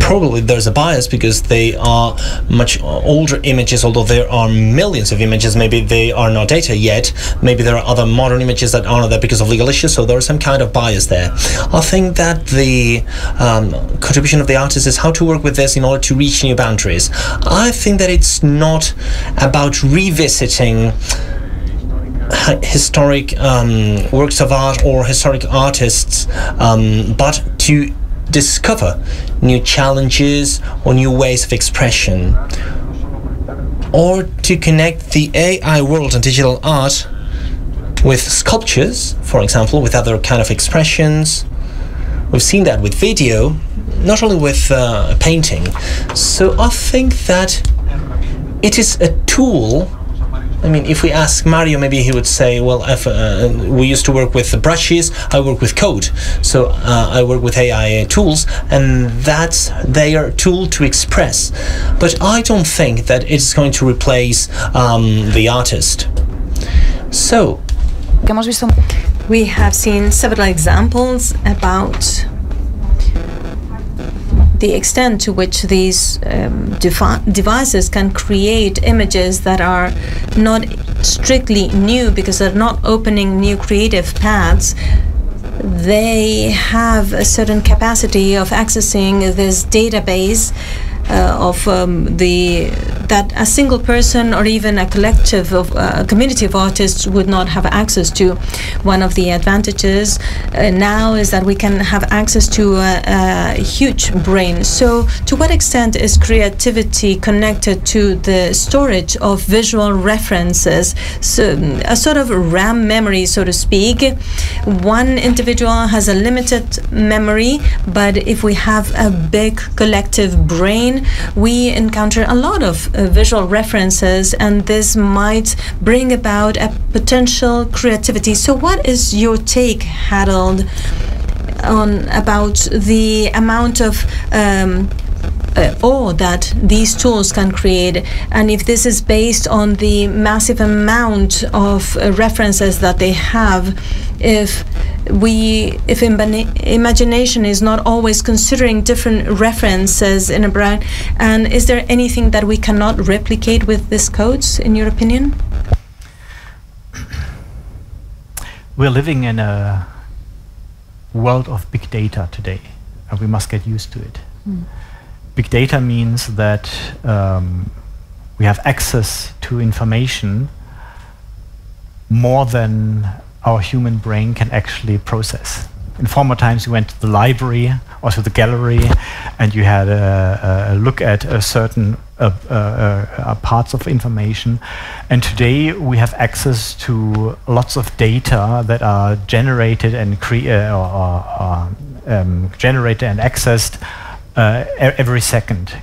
Probably there's a bias because they are much older images, although there are millions of images. Maybe they are not data yet. Maybe there are other modern images that are not there because of legal issues, so there's some kind of bias there. I think that the um, contribution of the artist is how to work with this in order to reach new boundaries. I think that it's not about revisiting historic um, works of art or historic artists, um, but to discover new challenges or new ways of expression, or to connect the AI world and digital art with sculptures, for example, with other kind of expressions. We've seen that with video, not only with uh, painting. So I think that it is a tool I mean, if we ask Mario, maybe he would say, "Well, if, uh, we used to work with brushes. I work with code, so uh, I work with AI tools, and that's their tool to express." But I don't think that it's going to replace um, the artist. So, we have seen several examples about the extent to which these um, devices can create images that are not strictly new because they're not opening new creative paths they have a certain capacity of accessing this database of um, the that a single person or even a collective of uh, a community of artists would not have access to. One of the advantages uh, now is that we can have access to a, a huge brain. So, to what extent is creativity connected to the storage of visual references? So, a sort of RAM memory, so to speak. One individual has a limited memory, but if we have a big collective brain, we encounter a lot of uh, visual references, and this might bring about a potential creativity. So, what is your take, Harald, on about the amount of um, uh, awe that these tools can create, and if this is based on the massive amount of uh, references that they have, if we if imagination is not always considering different references in a brand, and is there anything that we cannot replicate with these codes, in your opinion? We're living in a world of big data today, and we must get used to it. Big data means that um, we have access to information more than our human brain can actually process. In former times, you went to the library or to the gallery, and you had a, a look at a certain uh, uh, uh, parts of information. And today, we have access to lots of data that are generated and cre- uh, or, or, um, generated and accessed uh, every second.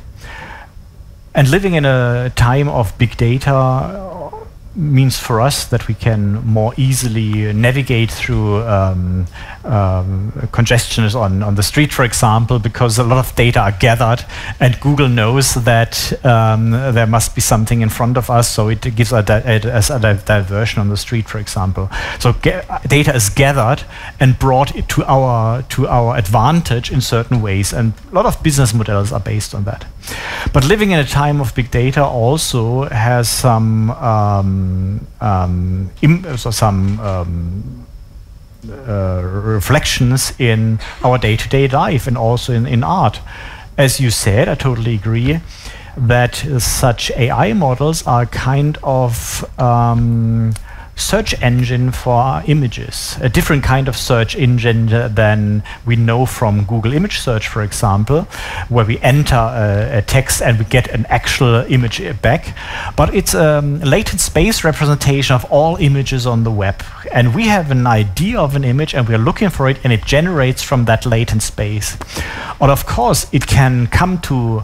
And living in a time of big data means for us that we can more easily navigate through um, um, congestions on, on the street, for example, because a lot of data are gathered and Google knows that um, there must be something in front of us, so it gives a di- a- us a diversion on the street, for example. So data is gathered and brought to our to our advantage in certain ways, and a lot of business models are based on that. But living in a time of big data also has some um, um, im- so some um, uh, reflections in our day-to-day life and also in, in art. As you said, I totally agree that such AI models are kind of um, search engine for images, a different kind of search engine than we know from Google image search, for example, where we enter a, a text and we get an actual image back. But it's a latent space representation of all images on the web. And we have an idea of an image and we're looking for it and it generates from that latent space. And of course, it can come to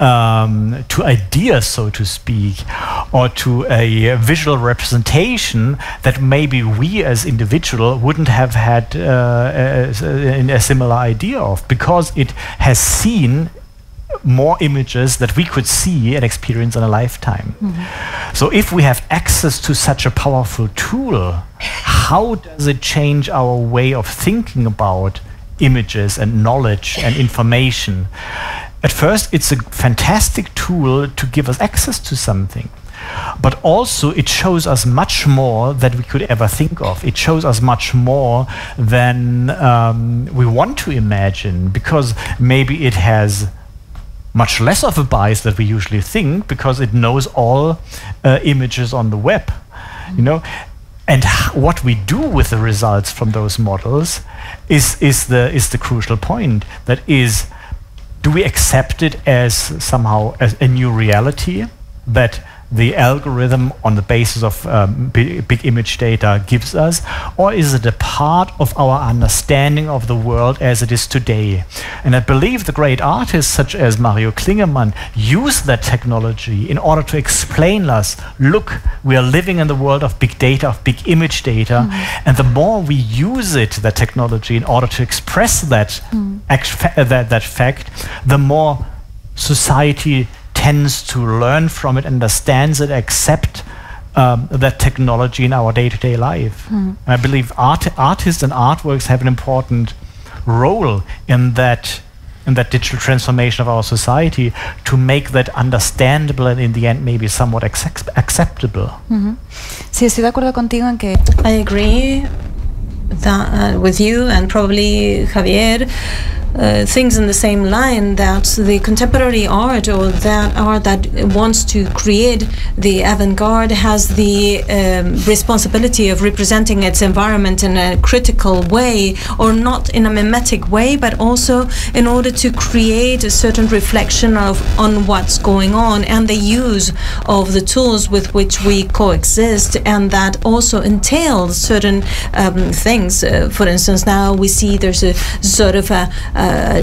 um, to ideas, so to speak, or to a visual representation that maybe we as individual wouldn't have had uh, a, a similar idea of, because it has seen more images that we could see and experience in a lifetime. So if we have access to such a powerful tool, how does it change our way of thinking about images and knowledge and information? At first, it's a fantastic tool to give us access to something. But also, it shows us much more than we could ever think of. It shows us much more than um, we want to imagine because maybe it has much less of a bias that we usually think because it knows all uh, images on the web you know and what we do with the results from those models is is the is the crucial point that is do we accept it as somehow as a new reality that the algorithm on the basis of um, big, big image data gives us, or is it a part of our understanding of the world as it is today? And I believe the great artists such as Mario Klingemann use that technology in order to explain us, look, we are living in the world of big data, of big image data, and the more we use it, that technology, in order to express that, fa- uh, that, that fact, the more society tends to learn from it, understands it, accept um, that technology in our day-to-day life. And I believe art, artists and artworks have an important role in that in that digital transformation of our society to make that understandable and in the end maybe somewhat accept- acceptable. Sí, estoy de acuerdo contigo en que I agree that, uh, with you and probably Javier. Uh, things in the same line that the contemporary art or that art that wants to create the avant-garde has the um, responsibility of representing its environment in a critical way or not in a mimetic way but also in order to create a certain reflection of on what's going on and the use of the tools with which we coexist and that also entails certain um, things. Uh, for instance now we see there's a sort of a, a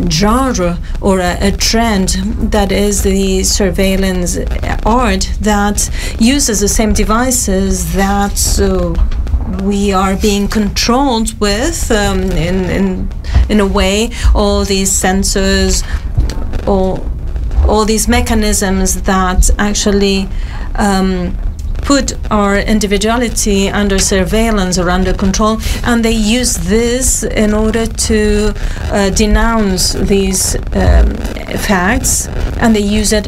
genre or a, a trend that is the surveillance art that uses the same devices that so we are being controlled with um, in, in in a way all these sensors all all these mechanisms that actually um, put our individuality under surveillance or under control, and they use this in order to uh, denounce these um, facts, and they use it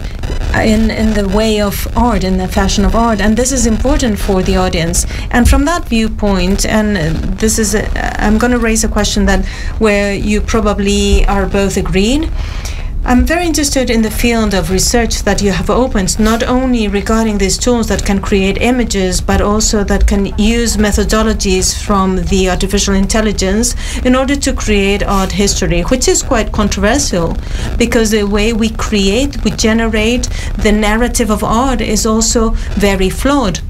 in, in the way of art, in the fashion of art, and this is important for the audience. And from that viewpoint, and this is, i I'm going to raise a question that where you probably are both agreed. I'm very interested in the field of research that you have opened, not only regarding these tools that can create images, but also that can use methodologies from the artificial intelligence in order to create art history, which is quite controversial because the way we create, we generate the narrative of art is also very flawed.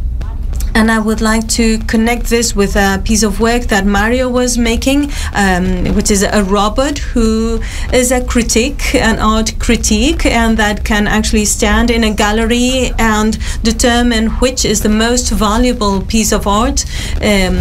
And I would like to connect this with a piece of work that Mario was making, um, which is a robot who is a critic, an art critique, and that can actually stand in a gallery and determine which is the most valuable piece of art, um,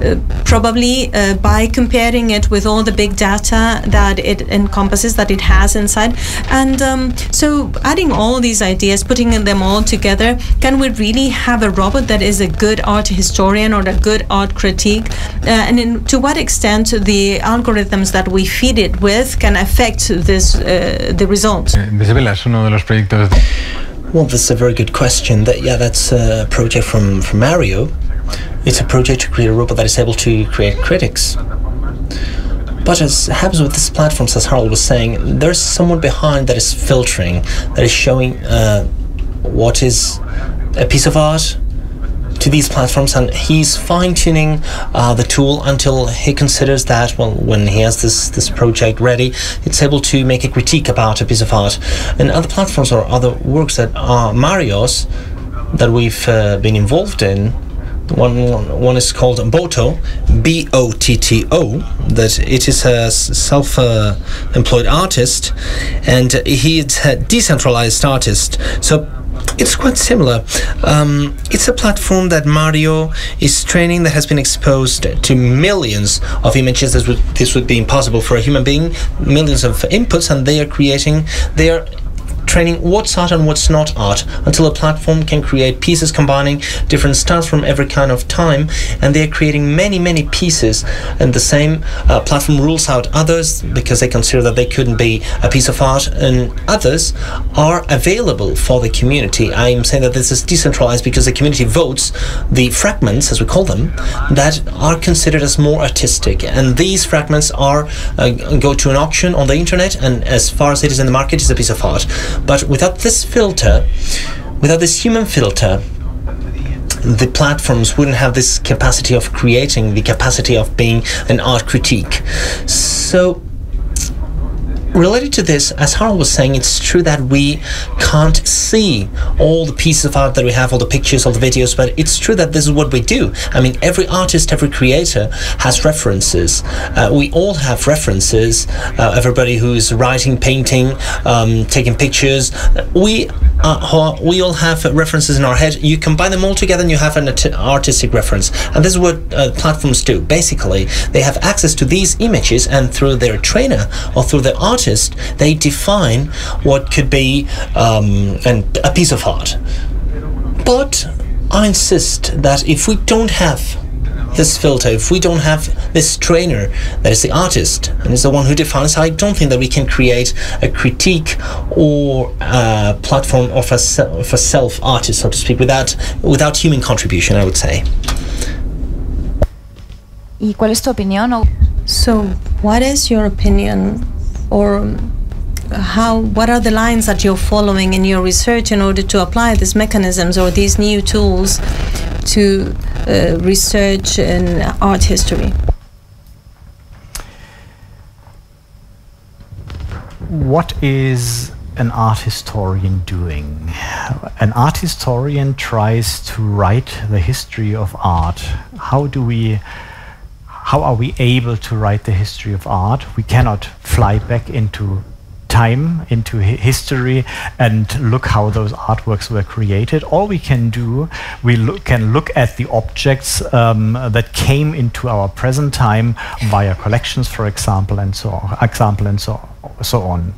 uh, probably uh, by comparing it with all the big data that it encompasses, that it has inside. And um, so, adding all these ideas, putting them all together, can we really have a robot that is a good art historian or a good art critique, uh, and in, to what extent the algorithms that we feed it with can affect this uh, the results. Isabela es uno de los proyectos. Well, that's a very good question. That yeah, that's a project from from Mario. It's a project to create a robot that is able to create critics. But as happens with these platforms, as Harald was saying, there's someone behind that is filtering, that is showing uh, what is a piece of art to these platforms and he's fine-tuning uh, the tool until he considers that well when he has this this project ready it's able to make a critique about a piece of art and other platforms or other works that are Mario's that we've uh, been involved in one one is called Botto, B O T T O. That it is a self-employed artist, and he's a decentralized artist. So it's quite similar. Um, it's a platform that Mario is training that has been exposed to millions of images. This would, this would be impossible for a human being. Millions of inputs, and they are creating. They are training what's art and what's not art until a platform can create pieces combining different styles from every kind of time and they're creating many many pieces. And the same uh, platform rules out others because they consider that they couldn't be a piece of art and others are available for the community. I'm saying that this is decentralized because the community votes the fragments as we call them that are considered as more artistic. And these fragments are uh, go to an auction on the internet and as far as it is in the market it's a piece of art but without this filter, without this human filter, the platforms wouldn't have this capacity of creating, the capacity of being an art critique. So related to this, as Harald was saying, it's true that we can't see all the pieces of art that we have, all the pictures, all the videos, but it's true that this is what we do. I mean, every artist, every creator has references. Uh, we all have references. Uh, everybody who's writing, painting, um, taking pictures, we uh, we all have references in our head. You combine them all together and you have an artistic reference. And this is what uh, platforms do. Basically, they have access to these images and through their trainer or through the artist, they define what could be um, an, a piece of art. But I insist that if we don't have this filter, if we don't have this trainer that is the artist and is the one who defines, I don't think that we can create a critique or a platform of a, of a self artist, so to speak, without without human contribution. I would say. ¿Y cuál es tu opinión? So, what is your opinion or how what are the lines that you're following in your research in order to apply these mechanisms or these new tools to uh, research in art history what is an art historian doing? An art historian tries to write the history of art. How do we how are we able to write the history of art? We cannot fly back into time into history and look how those artworks were created. All we can do, we look, can look at the objects um, that came into our present time via collections, for example, and so on, example and so so on.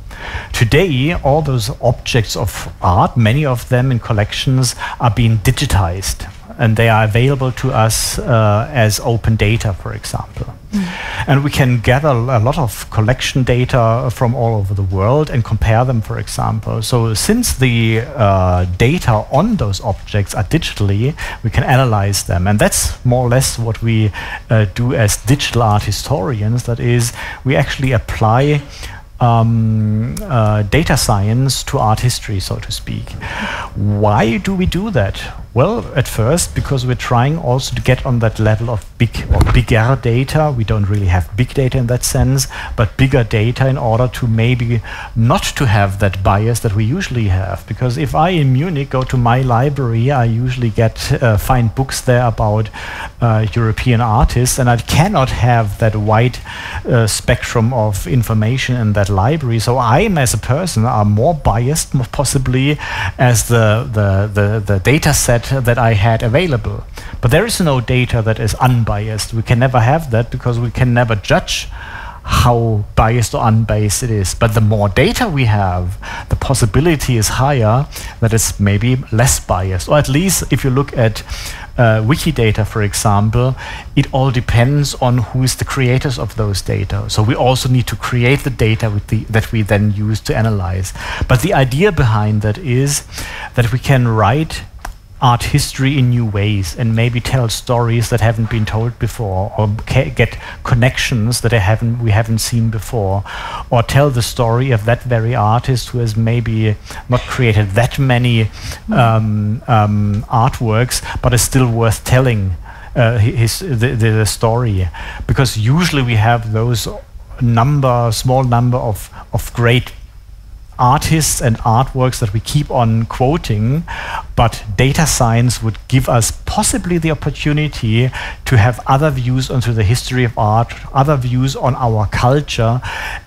Today, all those objects of art, many of them in collections, are being digitized and they are available to us uh, as open data, for example. Mm. And we can gather a lot of collection data from all over the world and compare them, for example. So, since the uh, data on those objects are digitally, we can analyze them. And that's more or less what we uh, do as digital art historians. That is, we actually apply um, uh, data science to art history, so to speak. Why do we do that? Well, at first, because we're trying also to get on that level of big or bigger data. We don't really have big data in that sense, but bigger data in order to maybe not to have that bias that we usually have. Because if I in Munich go to my library, I usually get uh, find books there about uh, European artists, and I cannot have that wide uh, spectrum of information in that library. So I, as a person, are more biased, possibly, as the the the, the data set that I had available. But there is no data that is unbiased. We can never have that because we can never judge how biased or unbiased it is. But the more data we have, the possibility is higher that it's maybe less biased. Or at least if you look at uh, Wikidata, for example, it all depends on who is the creators of those data. So we also need to create the data the, that we then use to analyze. But the idea behind that is that we can write art history in new ways and maybe tell stories that haven't been told before or get connections that I haven't we haven't seen before. Or tell the story of that very artist who has maybe not created that many um, um, artworks but is still worth telling uh, his the, the story. Because usually we have those number small number of of great artists and artworks that we keep on quoting, but data science would give us possibly the opportunity to have other views onto the history of art, other views on our culture,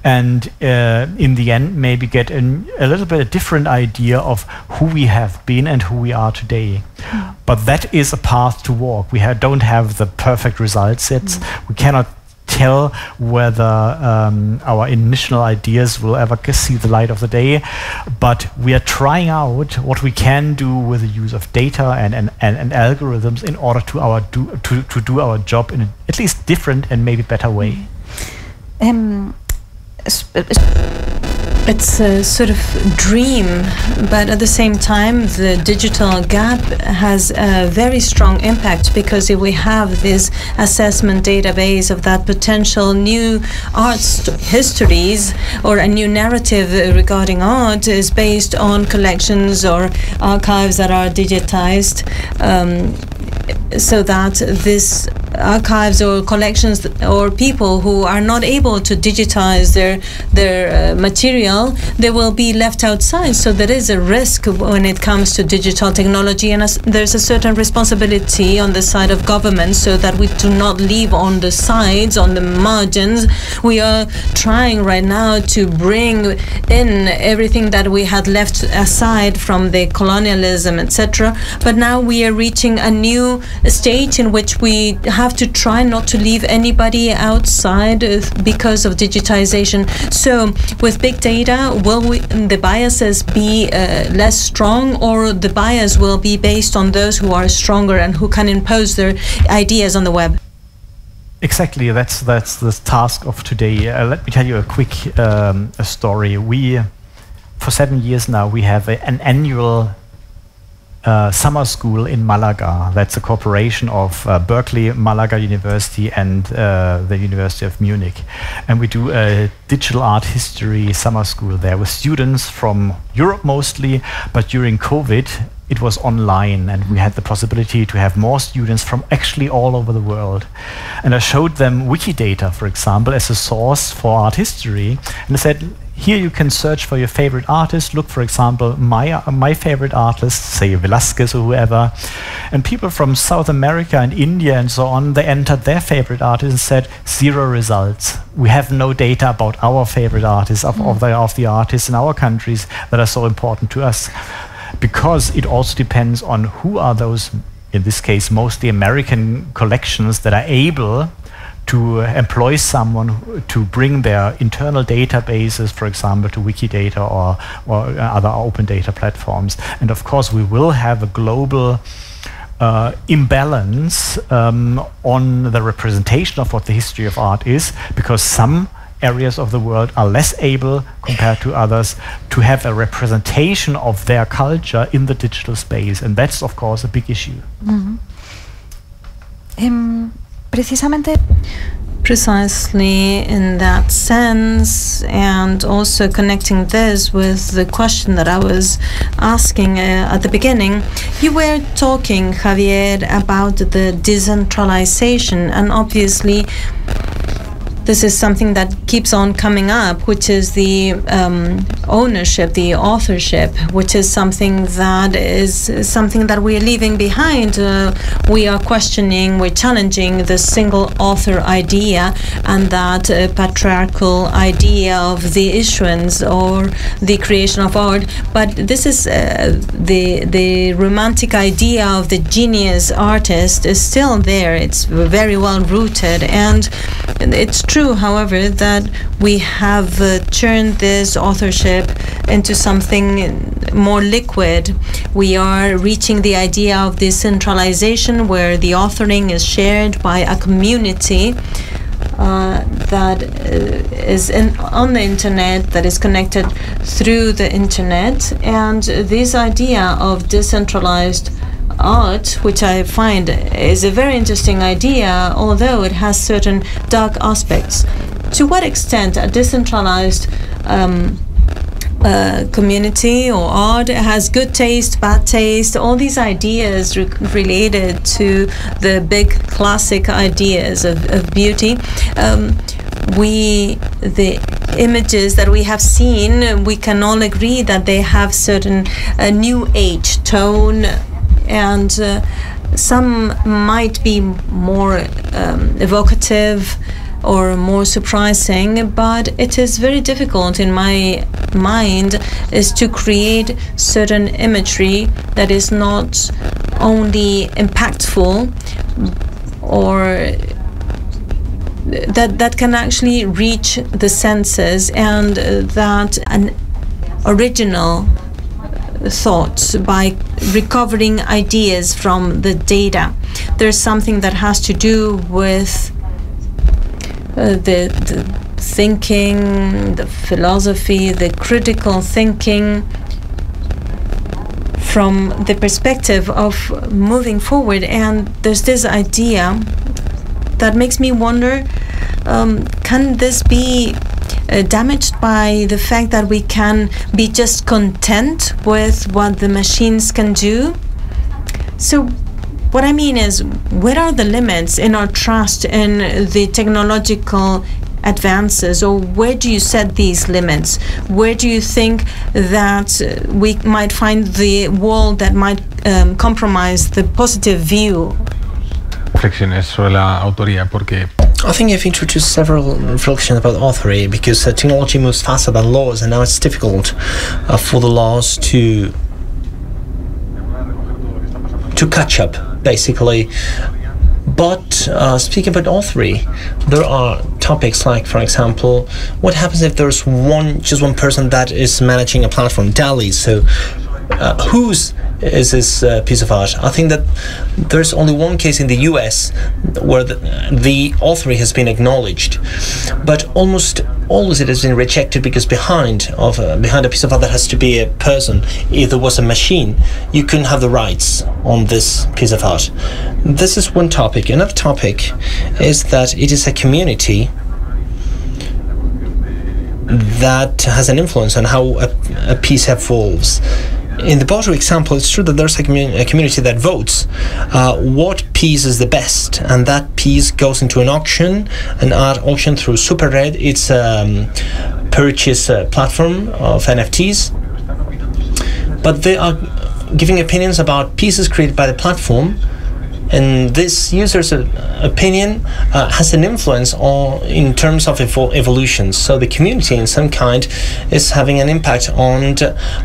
and uh, in the end, maybe get an, a little bit a different idea of who we have been and who we are today. Mm. But that is a path to walk. We ha don't have the perfect result sets. Mm. We cannot tell whether um, our initial ideas will ever see the light of the day. But we are trying out what we can do with the use of data and, and, and, and algorithms in order to, our do, to, to do our job in a at least different and maybe better way. Um, it's a sort of dream, but at the same time, the digital gap has a very strong impact because if we have this assessment database of that potential new art histories or a new narrative regarding art is based on collections or archives that are digitized. Um, so that this archives or collections or people who are not able to digitize their their uh, material they will be left outside. So there is a risk when it comes to digital technology and there's a certain responsibility on the side of government so that we do not leave on the sides on the margins. We are trying right now to bring in everything that we had left aside from the colonialism etc but now we are reaching a new stage in which we have to try not to leave anybody outside uh, because of digitization. So, with big data, will we, the biases be uh, less strong, or the bias will be based on those who are stronger and who can impose their ideas on the web? Exactly, that's that's the task of today. Uh, let me tell you a quick um, a story. We, for seven years now, we have a, an annual uh, summer school in Malaga. That's a cooperation of uh, Berkeley, Malaga University, and uh, the University of Munich. And we do a digital art history summer school there with students from Europe mostly, but during COVID, it was online and we had the possibility to have more students from actually all over the world. And I showed them Wikidata, for example, as a source for art history. And I said, here you can search for your favorite artist. Look, for example, my, uh, my favorite artist, say Velasquez or whoever. And people from South America and India and so on, they entered their favorite artist and said, zero results. We have no data about our favorite artists, of, of, the, of the artists in our countries that are so important to us because it also depends on who are those, in this case, mostly American collections that are able to employ someone to bring their internal databases, for example, to Wikidata or, or other open data platforms. And of course, we will have a global uh, imbalance um, on the representation of what the history of art is, because some areas of the world are less able compared to others to have a representation of their culture in the digital space and that's of course a big issue mm -hmm. um, precisamente precisely in that sense and also connecting this with the question that I was asking uh, at the beginning you were talking Javier about the decentralization and obviously this is something that keeps on coming up, which is the um, ownership, the authorship, which is something that is something that we are leaving behind. Uh, we are questioning, we're challenging the single author idea and that uh, patriarchal idea of the issuance or the creation of art. But this is uh, the the romantic idea of the genius artist is still there. It's very well rooted, and it's true true, however, that we have uh, turned this authorship into something more liquid. We are reaching the idea of decentralization where the authoring is shared by a community. Uh, that uh, is in, on the internet, that is connected through the internet, and this idea of decentralized art, which I find is a very interesting idea, although it has certain dark aspects. To what extent a decentralized um, uh, community or art has good taste, bad taste, all these ideas re related to the big classic ideas of, of beauty. Um, we the images that we have seen we can all agree that they have certain uh, new age tone and uh, some might be more um, evocative or more surprising, but it is very difficult in my mind is to create certain imagery that is not only impactful or that that can actually reach the senses and that an original thoughts by recovering ideas from the data. There's something that has to do with uh, the, the thinking, the philosophy, the critical thinking from the perspective of moving forward. And there's this idea that makes me wonder um, can this be uh, damaged by the fact that we can be just content with what the machines can do. So, what I mean is, where are the limits in our trust in the technological advances, or where do you set these limits? Where do you think that we might find the wall that might um, compromise the positive view? Reflexiones sobre la autoría, porque I think you've introduced several reflections about authority because uh, technology moves faster than laws, and now it's difficult uh, for the laws to to catch up, basically. But uh, speaking about authority, there are topics like, for example, what happens if there's one, just one person that is managing a platform, DALL-E. So uh, whose is this uh, piece of art? I think that there's only one case in the U.S. where the, the author has been acknowledged, but almost always it has been rejected because behind of uh, behind a piece of art that has to be a person. If there was a machine, you couldn't have the rights on this piece of art. This is one topic. Another topic is that it is a community that has an influence on how a, a piece evolves. In the Botto example, it's true that there's a, a community that votes uh, what piece is the best, and that piece goes into an auction, an art auction through SuperRare. It's a um, purchase uh, platform of NFTs, but they are giving opinions about pieces created by the platform and this user's uh, opinion uh, has an influence on in terms of evol- evolution. So the community, in some kind, is having an impact on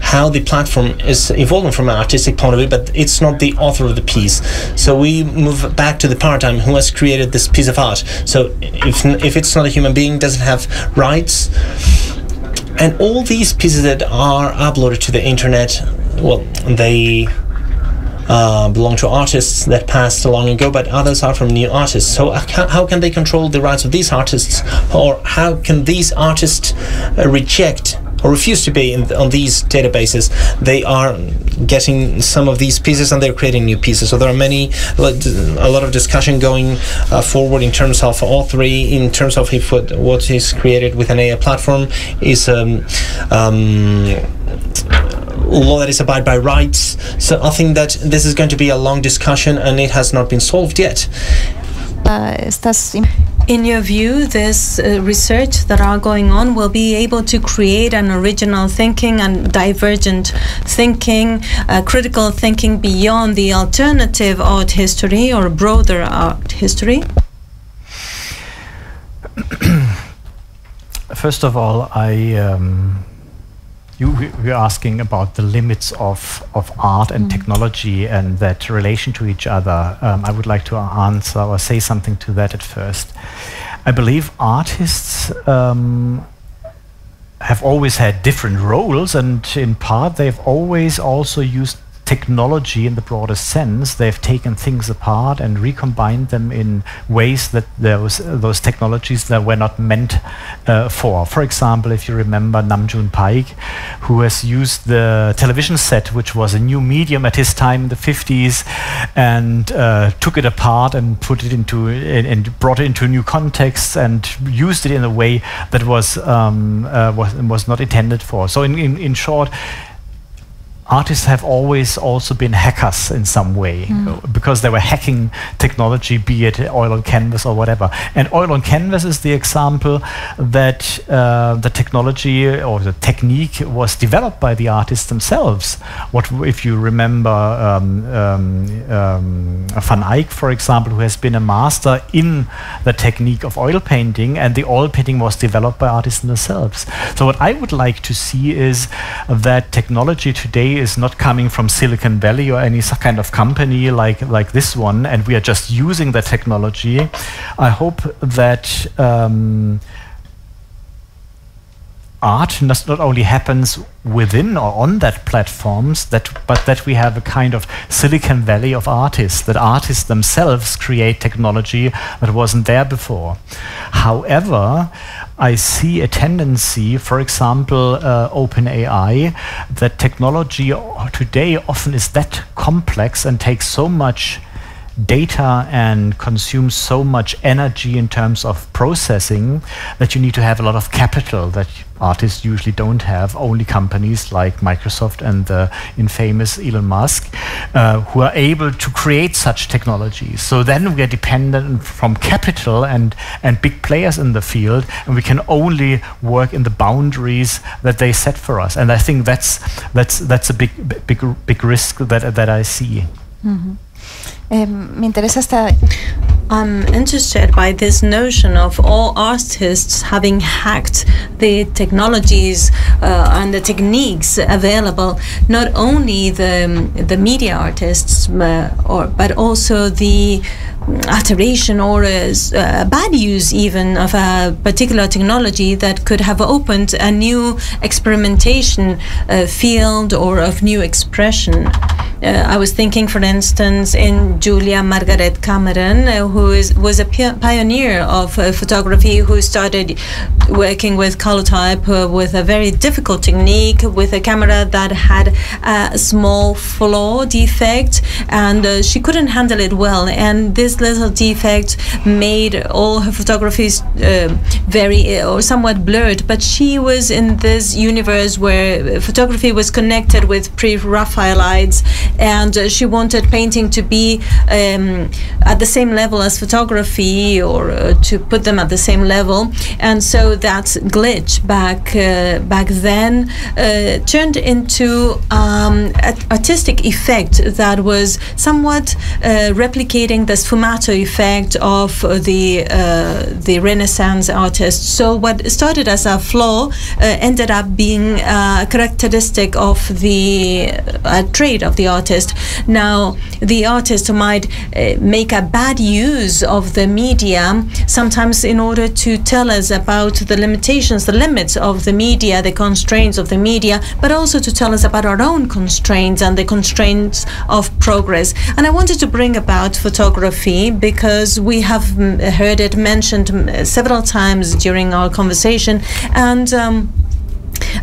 how the platform is evolving from an artistic point of view. But it's not the author of the piece. So we move back to the paradigm: who has created this piece of art? So if if it's not a human being, doesn't have rights. And all these pieces that are uploaded to the internet, well, they uh, belong to artists that passed long ago, but others are from new artists. So how, how can they control the rights of these artists, or how can these artists uh, reject or refuse to be on these databases? They are getting some of these pieces and they're creating new pieces. So there are many, a lot of discussion going uh, forward in terms of all three, in terms of if what, what is created with an AI platform is. Um, um, law that is abide by rights. So I think that this is going to be a long discussion and it has not been solved yet. Uh, In your view, this uh, research that are going on will be able to create an original thinking and divergent thinking, uh, critical thinking beyond the alternative art history or broader art history? First of all, I um, you were asking about the limits of, of art and technology and that relation to each other. Um, I would like to answer or say something to that at first. I believe artists um, have always had different roles, and in part, they've always also used technology in the broadest sense. They've taken things apart and recombined them in ways that those those technologies that were not meant uh, for. For example, if you remember Nam June Paik, who has used the television set, which was a new medium at his time in the 50s, and uh, took it apart and put it into and brought it into a new context and used it in a way that was um, uh, was was not intended for. So in in, in short artists have always also been hackers in some way mm. because they were hacking technology, be it oil on canvas or whatever. And oil on canvas is the example that uh, the technology or the technique was developed by the artists themselves. What if you remember um, um, um, Van Eyck, for example, who has been a master in the technique of oil painting, and the oil painting was developed by artists themselves. So what I would like to see is that technology today is not coming from Silicon Valley or any kind of company like like this one, and we are just using the technology. I hope that. Um, art not, not only happens within or on that platforms that but that we have a kind of silicon valley of artists that artists themselves create technology that wasn't there before however i see a tendency for example uh, open ai that technology today often is that complex and takes so much data and consumes so much energy in terms of processing that you need to have a lot of capital that artists usually don't have. Only companies like Microsoft and the infamous Elon Musk uh, who are able to create such technologies. So then we are dependent from capital and, and big players in the field, and we can only work in the boundaries that they set for us. And I think that's that's that's a big big big risk that that I see. Mm -hmm. Me interesa esta. I'm interested by this notion of all artists having hacked the technologies uh, and the techniques available, not only the the media artists, uh, or but also the alteration or a bad use even of a particular technology that could have opened a new experimentation uh, field or of new expression. Uh, I was thinking, for instance, in Julia Margaret Cameron, uh, who is, was a pioneer of uh, photography, who started working with calotype uh, with a very difficult technique, with a camera that had a small flaw defect, and uh, she couldn't handle it well. And this little defect made all her photographies uh, very or somewhat blurred. But she was in this universe where photography was connected with pre-Raphaelites, and uh, she wanted painting to be um, at the same level as photography, or uh, to put them at the same level. And so that glitch back uh, back then uh, turned into um, an artistic effect that was somewhat uh, replicating the sfumato effect of the uh, the Renaissance artists. So what started as a flaw uh, ended up being a characteristic of the trait of the artist. Now the artist might uh, make a bad use of the media sometimes in order to tell us about the limitations, the limits of the media, the constraints of the media, but also to tell us about our own constraints and the constraints of progress. And I wanted to bring about photography because we have heard it mentioned several times during our conversation. And um,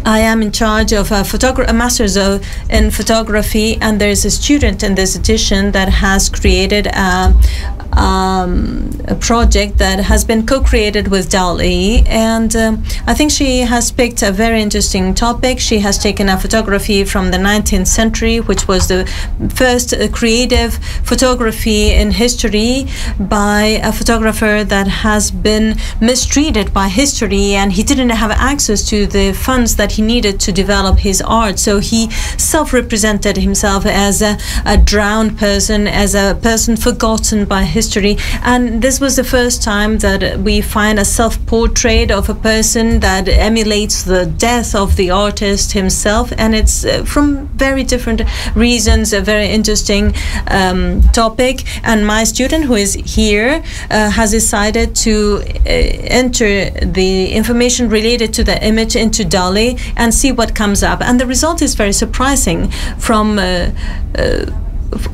I am in charge of a, photogra- a master's of, in photography, and there's a student in this edition that has created a, um, a project that has been co-created with DALL-E, and um, I think she has picked a very interesting topic. She has taken a photography from the 19th century, which was the first uh, creative photography in history by a photographer that has been mistreated by history, and he didn't have access to the funds that he needed to develop his art. So he self-represented himself as a, a drowned person, as a person forgotten by history. And this was the first time that we find a self-portrait of a person that emulates the death of the artist himself, and it's uh, from very different reasons a very interesting um, topic. And my student, who is here, uh, has decided to uh, enter the information related to the image into and see what comes up. And the result is very surprising. From uh, uh,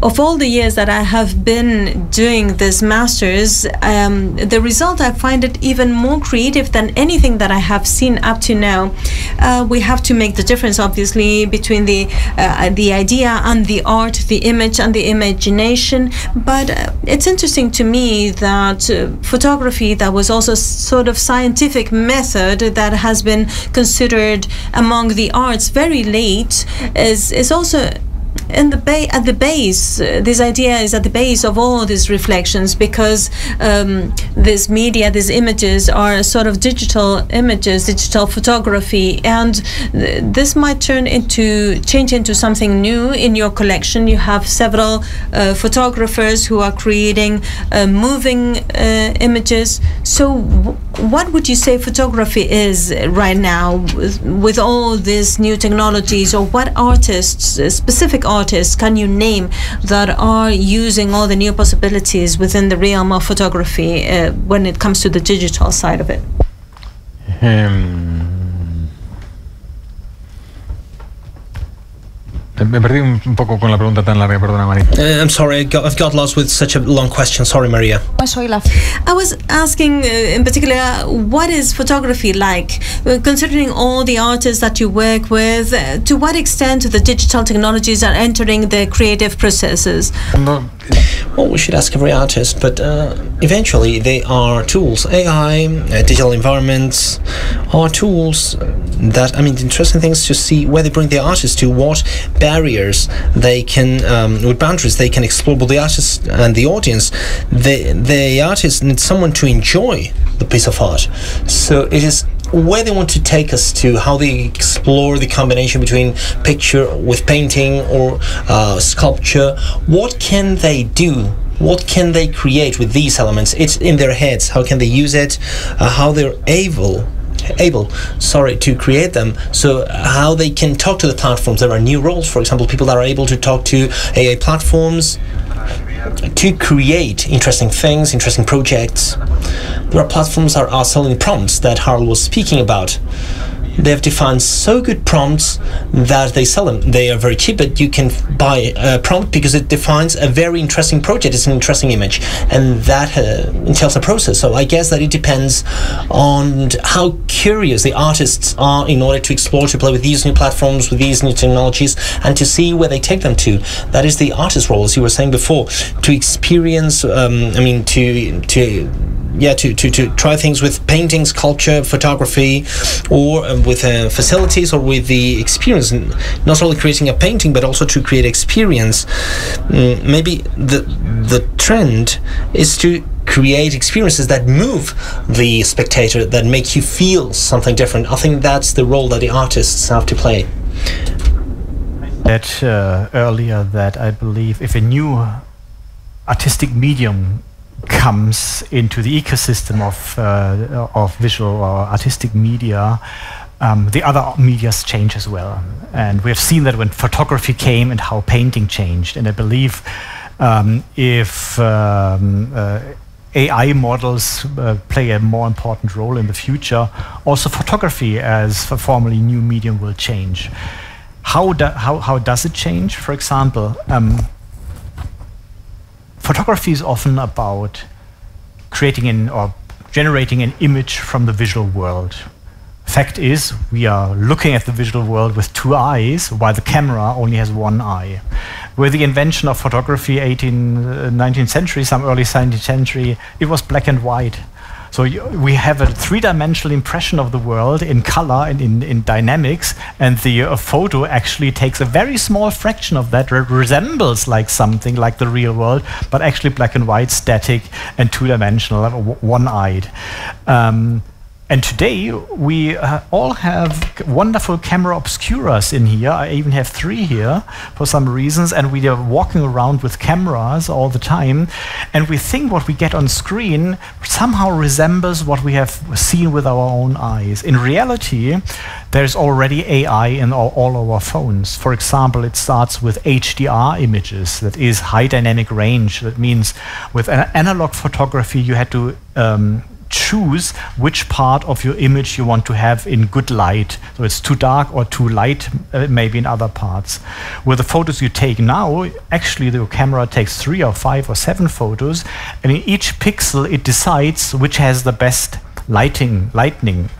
of all the years that I have been doing this masters, um, the result I find it even more creative than anything that I have seen up to now. Uh, we have to make the difference, obviously, between the uh, the idea and the art, the image and the imagination. But uh, it's interesting to me that uh, photography, that was also sort of scientific method that has been considered among the arts very late, is is also in the ba- at the base, uh, this idea is at the base of all these reflections because um, this media, these images are sort of digital images, digital photography, and th- this might turn into change into something new in your collection. You have several uh, photographers who are creating uh, moving uh, images. So, w- what would you say photography is right now with, with all these new technologies, or what artists, uh, specific artists, can you name that are using all the new possibilities within the realm of photography uh, when it comes to the digital side of it? Em, me perdí un un poco con la pregunta tan larga, perdona, Mari. Uh, I'm sorry, I got, I've got lost with such a long question. Sorry, Maria. I was asking uh, in particular, what is photography like? Considering all the artists that you work with, uh, to what extent the digital technologies are entering the creative processes? Cuando- Well, we should ask every artist, but uh, eventually they are tools. AI, uh, digital environments are tools that, I mean, interesting things to see where they bring the artists to, what barriers they can, um, what boundaries they can explore. But the artist and the audience, the, the artist needs someone to enjoy the piece of art. So it is where they want to take us to, how they explore the combination between picture with painting or uh, sculpture. What can they do? What can they create with these elements? It's in their heads. How can they use it? Uh, how they're able able sorry to create them. So how they can talk to the platforms. There are new roles for example people that are able to talk to ai platforms to create interesting things, interesting projects. There are platforms that are selling prompts that Harald was speaking about they have defined so good prompts that they sell them. They are very cheap, but you can buy a prompt because it defines a very interesting project. It's an interesting image, and that uh, entails a process. So I guess that it depends on how curious the artists are in order to explore, to play with these new platforms, with these new technologies, and to see where they take them to. That is the artist's role, as you were saying before, to experience. Um, I mean, to to yeah, to, to, to try things with paintings, culture, photography, or um, with uh, facilities or with the experience. Not only creating a painting, but also to create experience. Mm, maybe the the trend is to create experiences that move the spectator, that make you feel something different. I think that's the role that the artists have to play. That uh, earlier that I believe if a new artistic medium comes into the ecosystem of uh, of visual or artistic media, um, the other medias change as well. And we have seen that when photography came and how painting changed. And I believe um, if um, uh, AI models uh, play a more important role in the future, also photography as a formerly new medium will change. How, do, how, how does it change? For example, um, photography is often about creating an or generating an image from the visual world. Fact is, we are looking at the visual world with two eyes, while the camera only has one eye. With the invention of photography, 18th, uh, 19th century, some early 17th century, it was black and white. So we have a three-dimensional impression of the world in color and in, in dynamics, and the uh, photo actually takes a very small fraction of that, that resembles like something like the real world, but actually black and white, static, and two-dimensional, one-eyed. Um, and today we uh, all have wonderful camera obscuras in here. I even have three here for some reasons, and we are walking around with cameras all the time. And we think what we get on screen somehow resembles what we have seen with our own eyes. In reality, there's already AI in all, all our phones. For example, it starts with HDR images, that is high dynamic range. That means with an analog photography, you had to um, choose which part of your image you want to have in good light. So it's too dark or too light, uh, maybe in other parts. With the photos you take now, actually the camera takes three or five or seven photos, and in each pixel it decides which has the best lighting, lightning.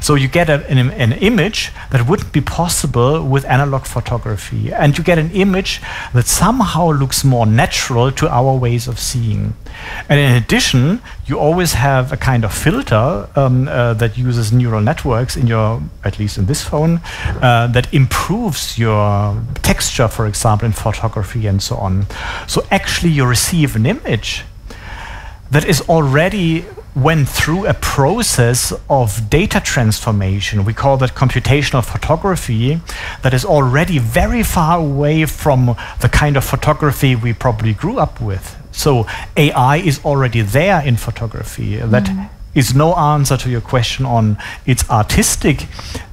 So you get a, an, an, image that wouldn't be possible with analog photography. And you get an image that somehow looks more natural to our ways of seeing. And in addition, you always have a kind of filter um, uh, that uses neural networks in your, at least in this phone, uh, that improves your texture, for example, in photography and so on. So actually you receive an image that is already went through a process of data transformation. We call that computational photography that is already very far away from the kind of photography we probably grew up with. So AI is already there in photography. That mm. is no answer to your question on its artistic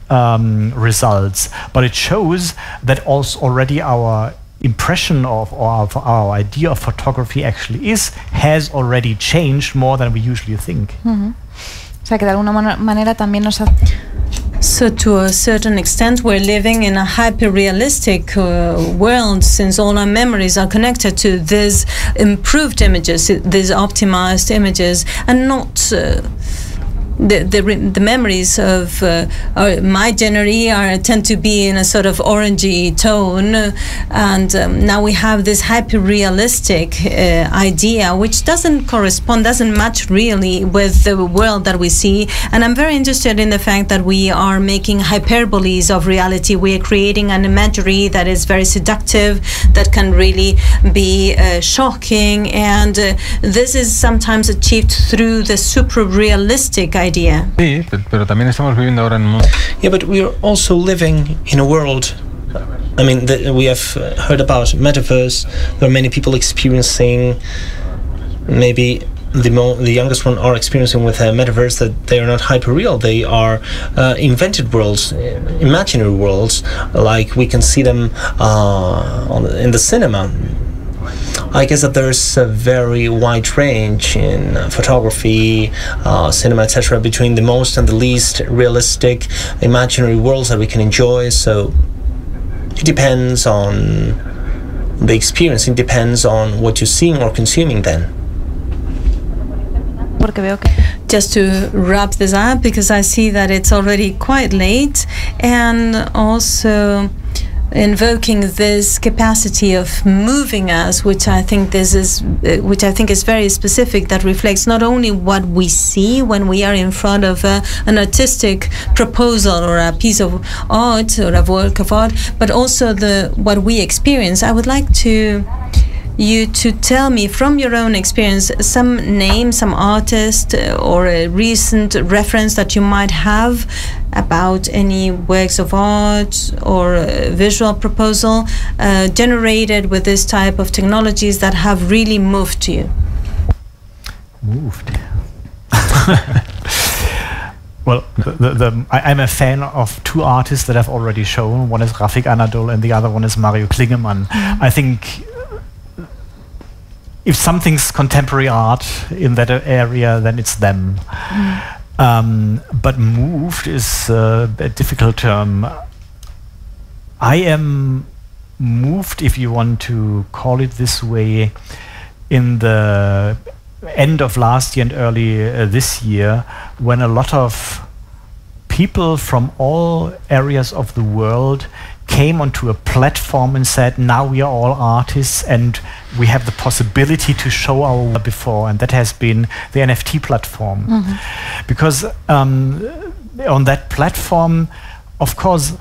um, results, but it shows that also already our impression of or of our idea of photography actually is has already changed more than we usually think. Mm -hmm. O sea que de alguna manera también nos so, to a certain extent, we're living in a hyper realistic uh, world since all our memories are connected to these improved images, these optimized images, and not. Uh, the, the, the memories of uh, my generation are tend to be in a sort of orangey tone, and um, now we have this hyper realistic uh, idea which doesn't correspond, doesn't match really with the world that we see. And I'm very interested in the fact that we are making hyperboles of reality. We are creating an imagery that is very seductive, that can really be uh, shocking, and uh, this is sometimes achieved through the super realistic idea. Sí, pero también estamos viviendo ahora en un mundo. Yeah, but we are also living in a world. I mean, the, we have heard about metaverse. There are many people experiencing maybe the mo- the youngest one are experiencing with a metaverse that they are not hyper real. They are uh, invented worlds, imaginary worlds, like we can see them uh, on, in the cinema I guess that there's a very wide range in photography, uh, cinema, etc., between the most and the least realistic imaginary worlds that we can enjoy. So it depends on the experience, it depends on what you're seeing or consuming then. Just to wrap this up because I see that it's already quite late and also invoking this capacity of moving us which I think this is uh, which I think is very specific that reflects not only what we see when we are in front of a, an artistic proposal or a piece of art or a work of art but also the what we experience. I would like to you to tell me from your own experience some name, some artist, uh, or a recent reference that you might have about any works of art or visual proposal uh, generated with this type of technologies that have really moved you. Moved. Well, the, the, the, I, am a fan of two artists that I've already shown. One is Refik Anadol and the other one is Mario Klingemann. Mm. I think if something's contemporary art in that area, then it's them. Mm. Um, but moved is uh, a difficult term. I am moved, if you want to call it this way, in the end of last year and early uh, this year, when a lot of people from all areas of the world came onto a platform and said, now we are all artists and we have the possibility to show our work before. And that has been the NFT platform. Mm-hmm. Because um, on that platform, of course,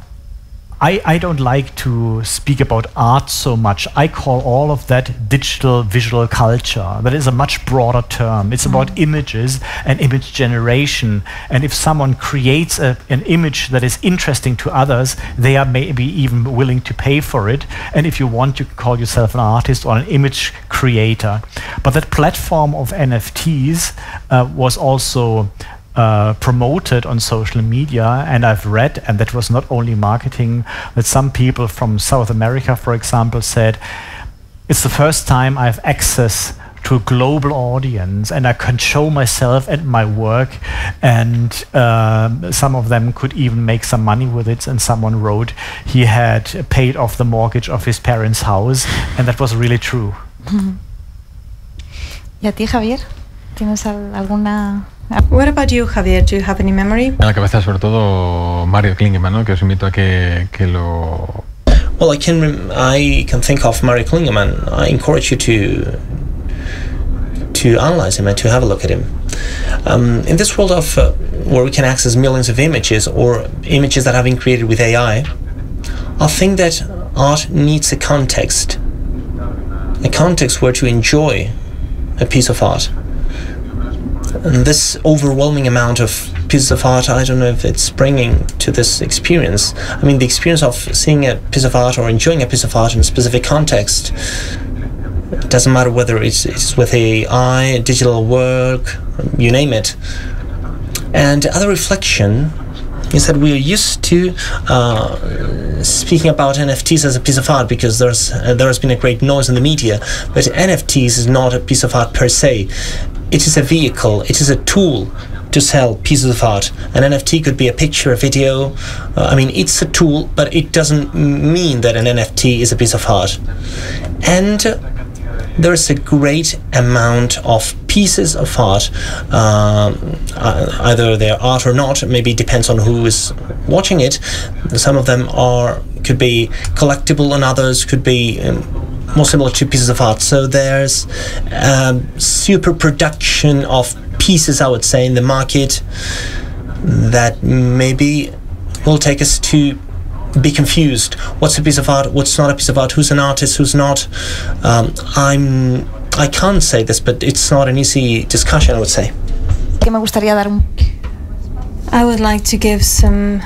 I, I don't like to speak about art so much. I call all of that digital visual culture. That is a much broader term. It's mm. about images and image generation. And if someone creates a, an image that is interesting to others, they are maybe even willing to pay for it. And if you want, you can call yourself an artist or an image creator. But that platform of NFTs uh, was also uh, promoted on social media. And I've read, and that was not only marketing, that some people from South America, for example, said, it's the first time I have access to a global audience and I can show myself and my work and um, some of them could even make some money with it and someone wrote he had paid off the mortgage of his parents house and that was really true. ¿Y a ti Javier? ¿Tienes alguna What about you, Javier? Do you have any memory? En la cabeza sobre todo Mario Klingemann, ¿no? que os invito a que, que lo... Well, I can I can think of Mario Klingemann. I encourage you to to analyze him and to have a look at him. Um, in this world of uh, where we can access millions of images or images that have been created with AI, I think that art needs a context, a context where to enjoy a piece of art and this overwhelming amount of pieces of art, I don't know if it's bringing to this experience. I mean, the experience of seeing a piece of art or enjoying a piece of art in a specific context it doesn't matter whether it's, it's with AI, digital work, you name it. And other reflection is that we are used to uh, speaking about NFTs as a piece of art because there's uh, there has been a great noise in the media, but NFTs is not a piece of art per se it is a vehicle, it is a tool to sell pieces of art. An NFT could be a picture, a video. Uh, I mean, it's a tool, but it doesn't mean that an NFT is a piece of art. And uh, there's a great amount of pieces of art, um, uh, either they're art or not. Maybe depends on who is watching it. Some of them are could be collectible, and others could be. Um, more similar to pieces of art. So there's um, super production of pieces, I would say, in the market that maybe will take us to be confused. What's a piece of art? What's not a piece of art? Who's an artist? Who's not? Um, I'm. I can't say this, but it's not an easy discussion. I would say. I would like to give some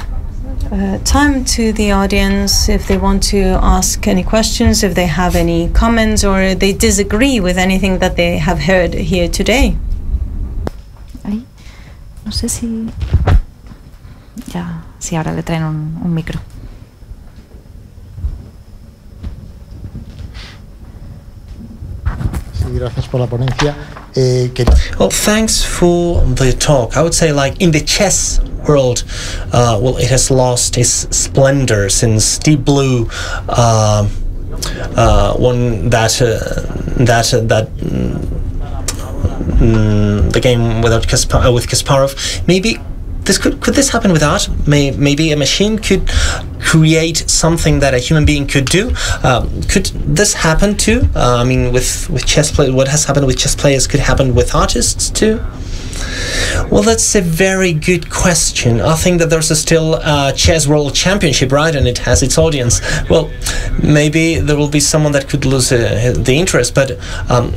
uh, time to the audience if they want to ask any questions, if they have any comments, or they disagree with anything that they have heard here today. Ahí. No sé si. Ya, si ahora le traen un, un micro. Gracias por la ponencia. Eh, que- Well, thanks for the talk. I would say, like in the chess world, uh, well, it has lost its splendor since Deep Blue, uh, uh, won that uh, that uh, that. Mm, the game without Kaspar- uh, with Kasparov. Maybe this could could this happen with art? May, maybe a machine could create something that a human being could do. Um, could this happen too? Uh, I mean, with with chess play, what has happened with chess players could happen with artists too. Well, that's a very good question. I think that there's a still uh, chess world championship, right? And it has its audience. Well, maybe there will be someone that could lose uh, the interest, but um,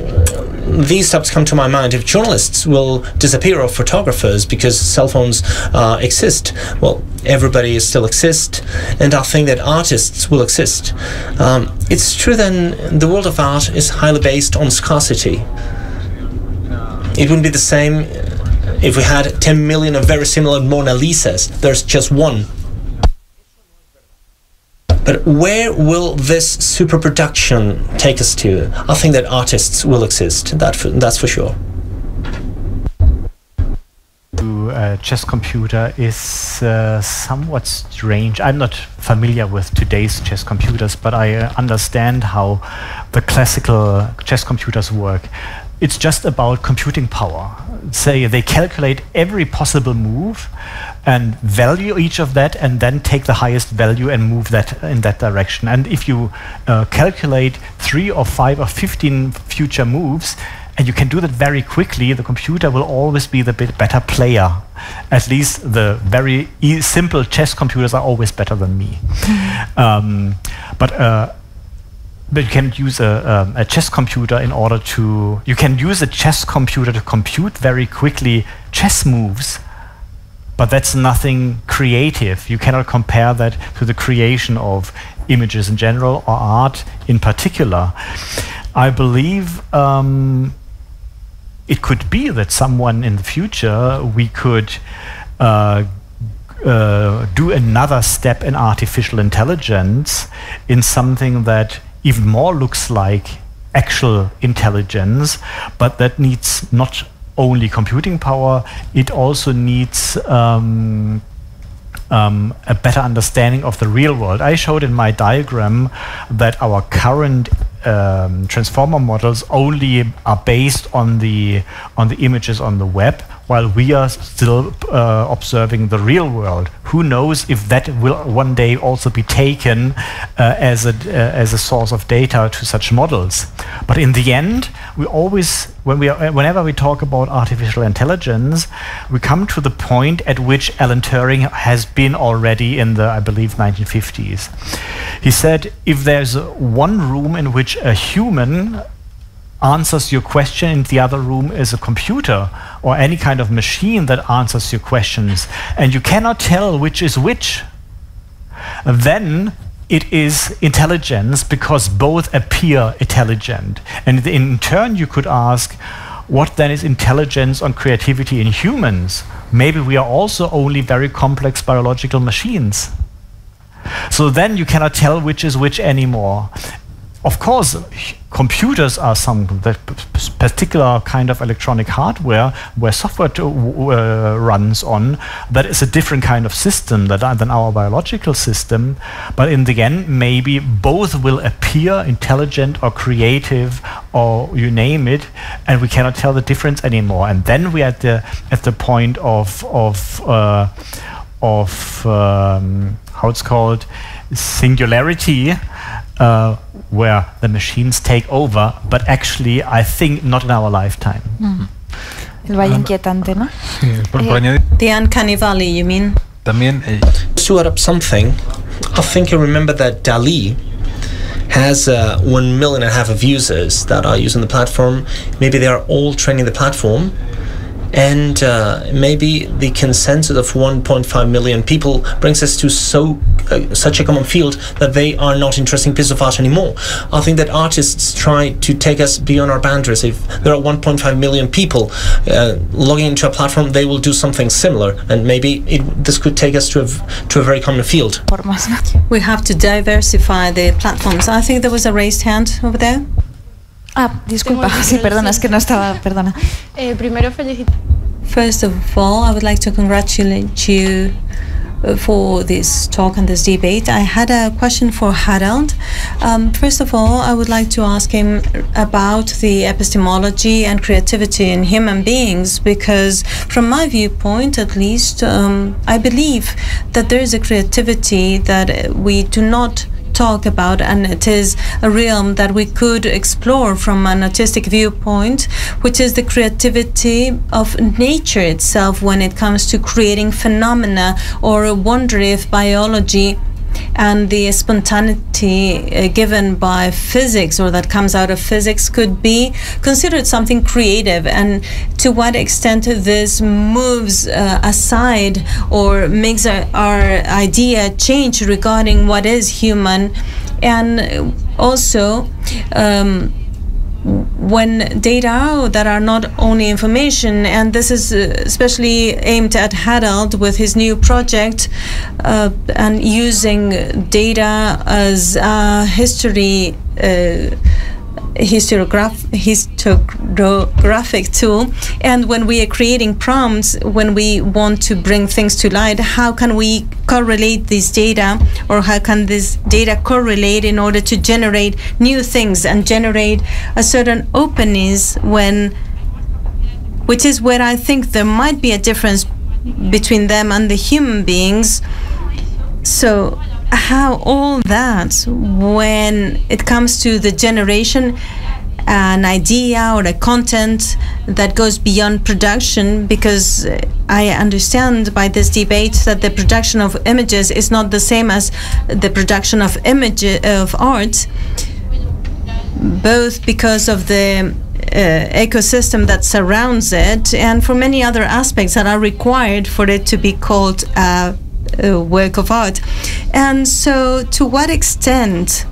these thoughts come to my mind. If journalists will disappear or photographers because cell phones uh, exist, well, everybody still exists, and I think that artists will exist. Um, it's true then the world of art is highly based on scarcity. It wouldn't be the same if we had 10 million of very similar Mona Lisas. There's just one. But where will this superproduction take us to? I think that artists will exist. That for, that's for sure. a chess computer is uh, somewhat strange. I'm not familiar with today's chess computers, but I uh, understand how the classical chess computers work. It's just about computing power. Say they calculate every possible move and value each of that and then take the highest value and move that in that direction. And if you uh, calculate three or five or 15 future moves, and you can do that very quickly, the computer will always be the bit better player. At least the very e- simple chess computers are always better than me. um, but uh, but you can use a, um, a chess computer in order to you can use a chess computer to compute very quickly chess moves but that's nothing creative. You cannot compare that to the creation of images in general or art in particular. I believe um, it could be that someone in the future we could uh, uh, do another step in artificial intelligence in something that even more looks like actual intelligence, but that needs not only computing power, it also needs um, um, a better understanding of the real world. I showed in my diagram that our current um, transformer models only are based on the on the images on the web, while we are still uh, observing the real world. Who knows if that will one day also be taken uh, as a uh, as a source of data to such models? But in the end, we always when we are, whenever we talk about artificial intelligence, we come to the point at which Alan Turing has been already in the I believe 1950s. He said if there's one room in which a human answers your question and the other room is a computer or any kind of machine that answers your questions. And you cannot tell which is which. Then it is intelligence because both appear intelligent. And in turn you could ask what then is intelligence on creativity in humans? Maybe we are also only very complex biological machines. So then you cannot tell which is which anymore of course, computers are some particular kind of electronic hardware where software to, uh, runs on. That is a different kind of system uh, than our biological system. But in the end, maybe both will appear intelligent or creative or you name it, and we cannot tell the difference anymore. And then we are at the at the point of of uh, of um, how it's called singularity uh, where the machines take over but actually i think not in our lifetime El valle inquietante, ¿no? Sí, por, por Eh, The Uncanny Valley, you mean? también, eh, to add up something, I think you remember that DALL-E has uh, one million and a half of users that are using the platform. Maybe they are all training the platform. And uh, maybe the consensus of 1.5 million people brings us to so uh, such a common field that they are not interesting pieces of art anymore. I think that artists try to take us beyond our boundaries. If there are 1.5 million people uh, logging into a platform, they will do something similar, and maybe it, this could take us to a, to a very common field. We have to diversify the platforms. I think there was a raised hand over there. Ah, disculpa, sí, perdona, es que no estaba, perdona. Eh, primero felicitar. First of all, I would like to congratulate you uh, for this talk and this debate. I had a question for Harald. Um, first of all, I would like to ask him about the epistemology and creativity in human beings because, from my viewpoint at least, um, I believe that there is a creativity that uh, we do not talk about, and it is a realm that we could explore from an artistic viewpoint, which is the creativity of nature itself when it comes to creating phenomena or wonder if biology and the spontaneity uh, given by physics or that comes out of physics could be considered something creative. And to what extent this moves uh, aside or makes our, our idea change regarding what is human. And also um, when data that are not only information, and this is uh, especially aimed at Harald with his new project uh, and using data as a history. Uh, historiograph tool. And when we are creating prompts when we want to bring things to light how can we correlate this data? Or how can this data correlate in order to generate new things and generate a certain openness when which is where i think there might be a difference between them and the human beings. So how all that when it comes to the generation an idea or a content that goes beyond production because I understand by this debate that the production of images is not the same as the production of image of art both because of the uh, ecosystem that surrounds it and for many other aspects that are required for it to be called uh, work of art. And so, to what extent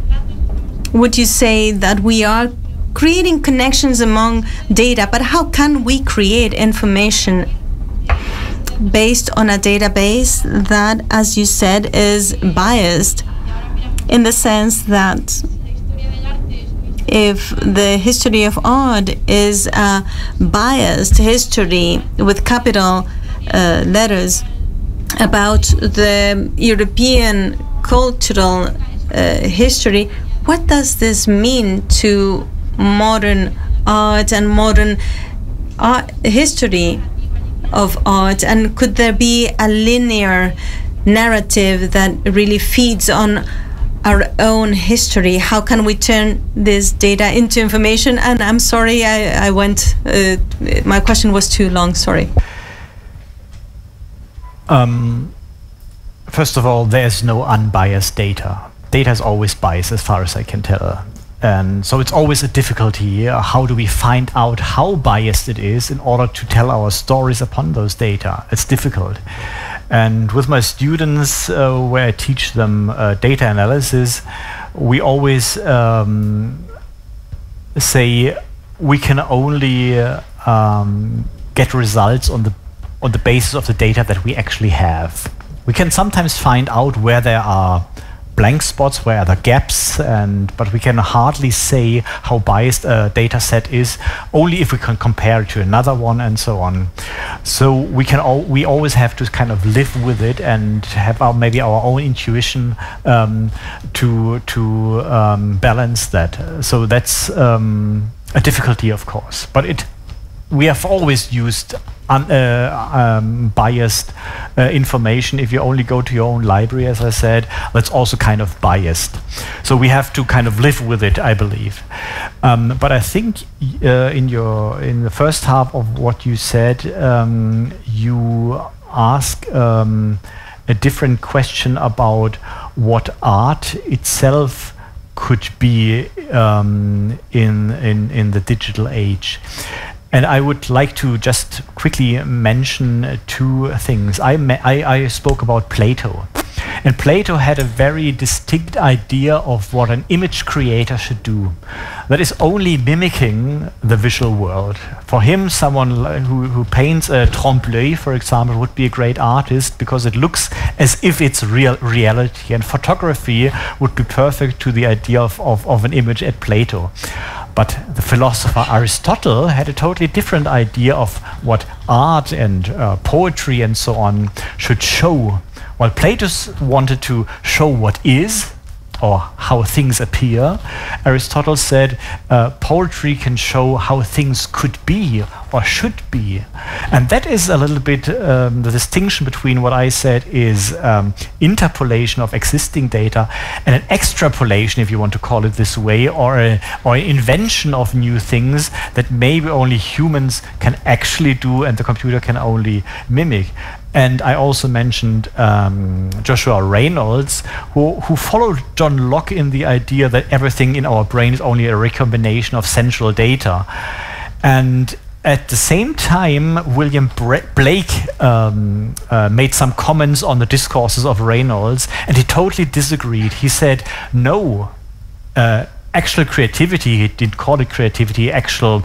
would you say that we are creating connections among data, but how can we create information based on a database that, as you said, is biased in the sense that if the history of art is a biased history with capital uh, letters, about the European cultural uh, history, what does this mean to modern art and modern art history of art? And could there be a linear narrative that really feeds on our own history? How can we turn this data into information? And I'm sorry, I, I went, uh, my question was too long, sorry. Um, first of all, there's no unbiased data. Data is always biased, as far as I can tell. And so it's always a difficulty. How do we find out how biased it is in order to tell our stories upon those data? It's difficult. And with my students, uh, where I teach them uh, data analysis, we always um, say we can only uh, um, get results on the on the basis of the data that we actually have. We can sometimes find out where there are blank spots, where are the gaps, and but we can hardly say how biased a data set is, only if we can compare it to another one and so on. So we can all we always have to kind of live with it and have our maybe our own intuition um, to to um, balance that. So that's um, a difficulty, of course, but it we have always used un, uh, um, biased uh, information. If you only go to your own library, as I said, that's also kind of biased. So we have to kind of live with it, I believe. Um, but I think uh, in your in the first half of what you said, um, you ask um, a different question about what art itself could be um, in, in in the digital age. And I would like to just quickly mention uh, two things. I, I, I, spoke about Plato. And Plato had a very distinct idea of what an image creator should do. That is only mimicking the visual world. For him, someone who, who paints a trompe-l'œil, for example, would be a great artist because it looks as if it's real reality. And photography would be perfect to the idea of, of, of an image at Plato. But the philosopher Aristotle had a totally different idea of what art and uh, poetry and so on should show. While Plato wanted to show what is, or how things appear. Aristotle said uh, poetry can show how things could be or should be. And that is a little bit um, the distinction between what I said is um, interpolation of existing data and an extrapolation, if you want to call it this way, or, a, or an invention of new things that maybe only humans can actually do and the computer can only mimic. And I also mentioned um, Joshua Reynolds, who, who followed John Locke in the idea that everything in our brain is only a recombination of central data. And at the same time, William Blake um, uh, made some comments on the discourses of Reynolds, and he totally disagreed. He said, no, uh, actual creativity, he didn't call it creativity, actual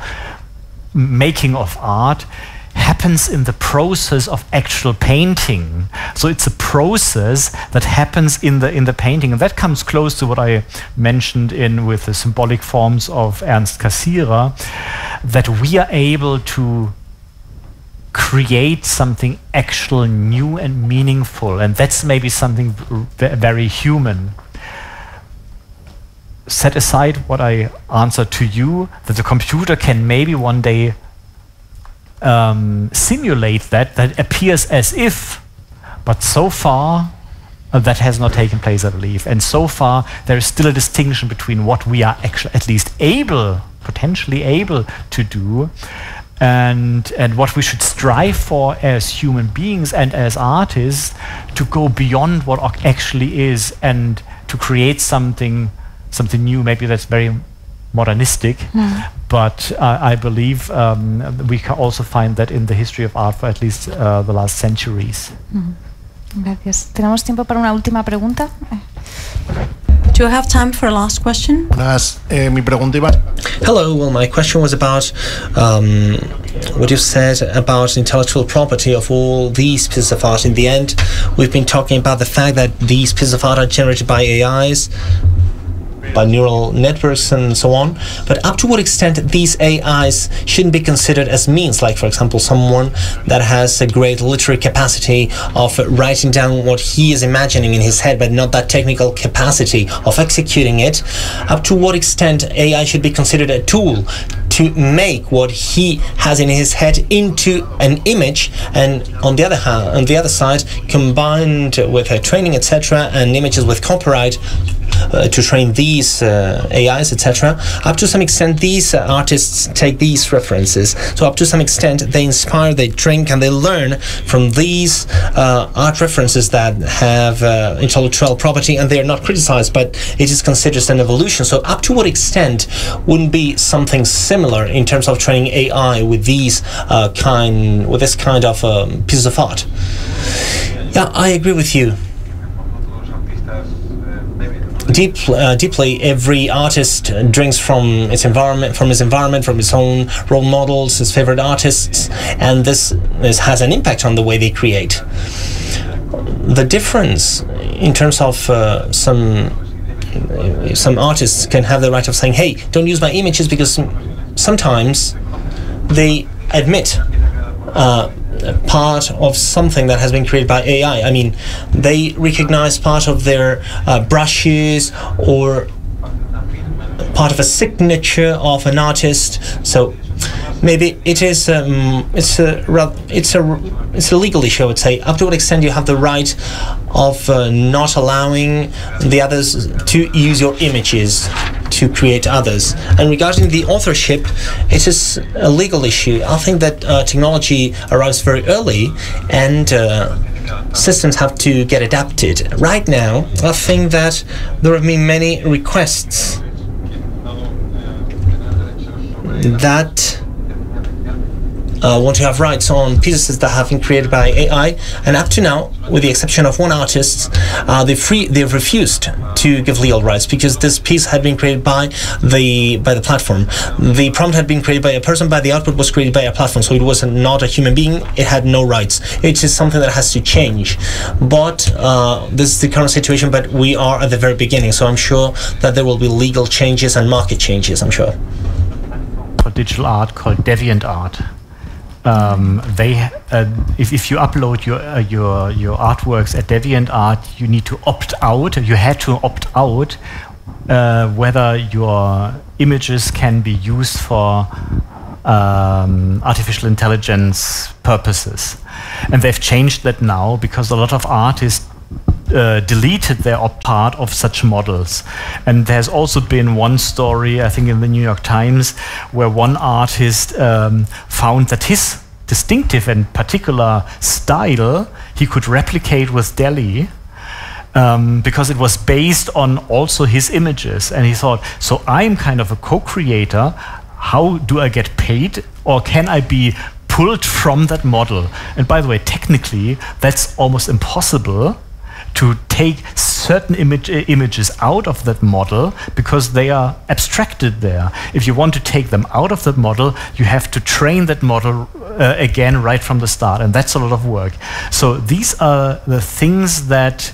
making of art happens in the process of actual painting. So it's a process that happens in the in the painting, and that comes close to what I mentioned in with the symbolic forms of Ernst Cassirer, that we are able to create something actual, new and meaningful, and that's maybe something very human. Set aside what I answered to you, that the computer can maybe one day um, simulate that, that appears as if, but so far uh, that has not taken place, I believe. And so far there is still a distinction between what we are actually at least able, potentially able to do, and and what we should strive for as human beings and as artists to go beyond what actually is and to create something something new. Maybe that's very modernistic, mm. but uh, I believe um, we can also find that in the history of art for at least uh, the last centuries. Mm. Gracias. ¿Tenemos tiempo para una última pregunta? Do you have time for a last question? Eh, mi pregunta iba. Hello. Well, my question was about um, what you said about intellectual property of all these pieces of art. In the end, we've been talking about the fact that these pieces of art are generated by AIs, by neural networks and so on. But up to what extent these AIs shouldn't be considered as means, like for example, someone that has a great literary capacity of writing down what he is imagining in his head, but not that technical capacity of executing it. Up to what extent AI should be considered a tool to make what he has in his head into an image, and on the other hand, on the other side, combined with her training, etc., and images with copyright to train these uh, AIs, etc. Up to some extent, these uh, artists take these references. So up to some extent, they inspire, they drink, and they learn from these uh, art references that have uh, intellectual property, and they are not criticized, but it is considered an evolution. So up to what extent wouldn't be something similar in terms of training AI with these uh, kind, with this kind of um, pieces of art? Yeah, I agree with you deep, uh, deeply every artist drinks from its environment, from his environment, from his own role models, his favorite artists, and this, this has an impact on the way they create. The difference in terms of uh, some some artists can have the right of saying, "Hey, don't use my images," because sometimes they admit. Uh, part of something that has been created by AI. I mean, they recognize part of their uh, brushes or part of a signature of an artist. So maybe it is um, it's a it's a it's a legal issue. I would say. Up to what extent you have the right of uh, not allowing the others to use your images to create others. And regarding the authorship, it is a legal issue. I think that uh, technology arrives very early and. Uh, systems have to get adapted. Right now, I think that there have been many requests that uh, want to have rights on pieces that have been created by AI, and up to now, with the exception of one artist, uh, they free they've refused to give legal rights because this piece had been created by the by the platform. The prompt had been created by a person, but the output was created by a platform, so it was not a human being. It had no rights. It is something that has to change. But uh, this is the current situation. But we are at the very beginning, so I'm sure that there will be legal changes and market changes. I'm sure. for digital art called DeviantArt. Um, they, uh, if, if you upload your uh, your your artworks at DeviantArt, you need to opt out. You had to opt out uh, whether your images can be used for um, artificial intelligence purposes. And they've changed that now because a lot of artists uh, deleted their part of such models. And there's also been one story, I think, in the New York Times, where one artist um, found that his distinctive and particular style he could replicate with DALL-E. Um, because it was based on also his images. And he thought, so I'm kind of a co creator. How do I get paid? Or can I be pulled from that model? And by the way, technically, that's almost impossible to take certain image, uh, images out of that model because they are abstracted there. If you want to take them out of that model, you have to train that model uh, again right from the start, and that's a lot of work. So these are the things that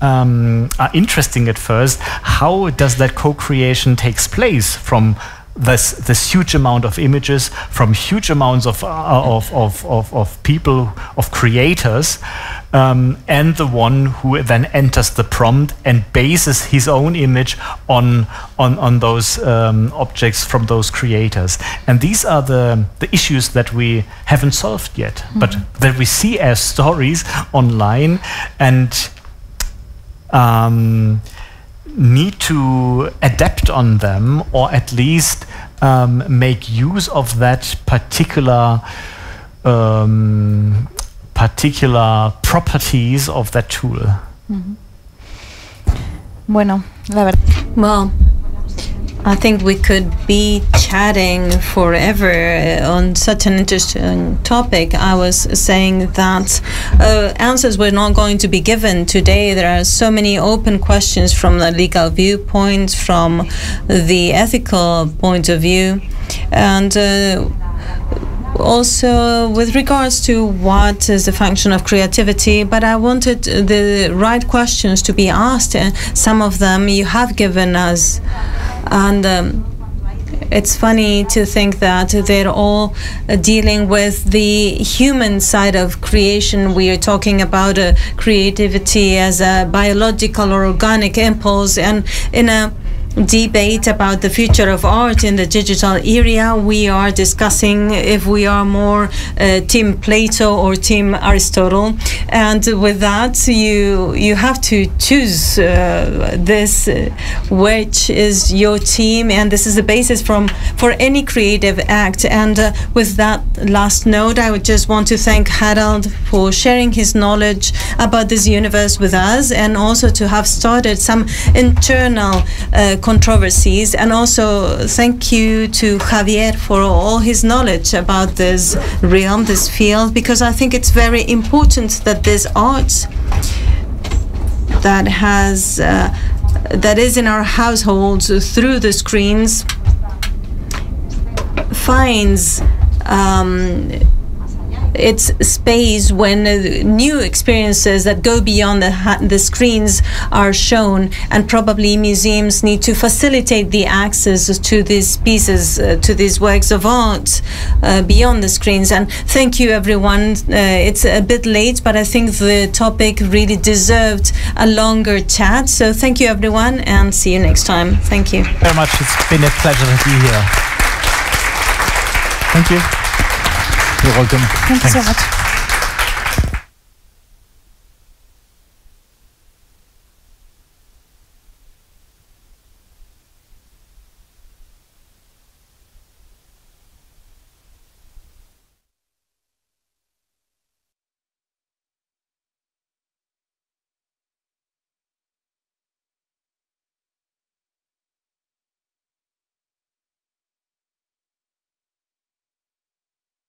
um, are interesting at first. How does that co-creation takes place from this this huge amount of images from huge amounts of uh, of, of, of, of people of creators um, and the one who then enters the prompt and bases his own image on on on those um, objects from those creators and these are the the issues that we haven't solved yet mm -hmm. but that we see as stories online and um, need to adapt on them or at least um, make use of that particular um, particular properties of that tool. Mm -hmm. Bueno, la verdad. Well, I think we could be chatting forever on such an interesting topic. I was saying that uh, answers were not going to be given today. There are so many open questions from the legal viewpoint, from the ethical point of view, and. Uh, also with regards to what is the function of creativity, but I wanted the right questions to be asked. And some of them you have given us, and. Um, it's funny to think that they're all uh, dealing with the human side of creation. We are talking about uh, creativity as a biological or organic impulse, and in a debate about the future of art in the digital area. We are discussing if we are more uh, Team Plato or Team Aristotle, and with that, you you have to choose uh, this, uh, which is your team, and this is the basis from for any creative act. And uh, with that last note, I would just want to thank Harald for sharing his knowledge about this universe with us, and also to have started some internal uh, controversies. And also, thank you to Javier for all his knowledge about this realm, this field, because I think it's very important that this art that has uh, that is in our households through the screens finds um, it's space when uh, new experiences that go beyond the, the screens are shown and probably museums need to facilitate the access to these pieces uh, to these works of art uh, beyond the screens. And thank you everyone. Uh, it's a bit late but i think the topic really deserved a longer chat. So thank you everyone and see you next time. Thank you. thank you very much. It's been a pleasure to be here. Thank you You're welcome. Thank Thanks. you so much.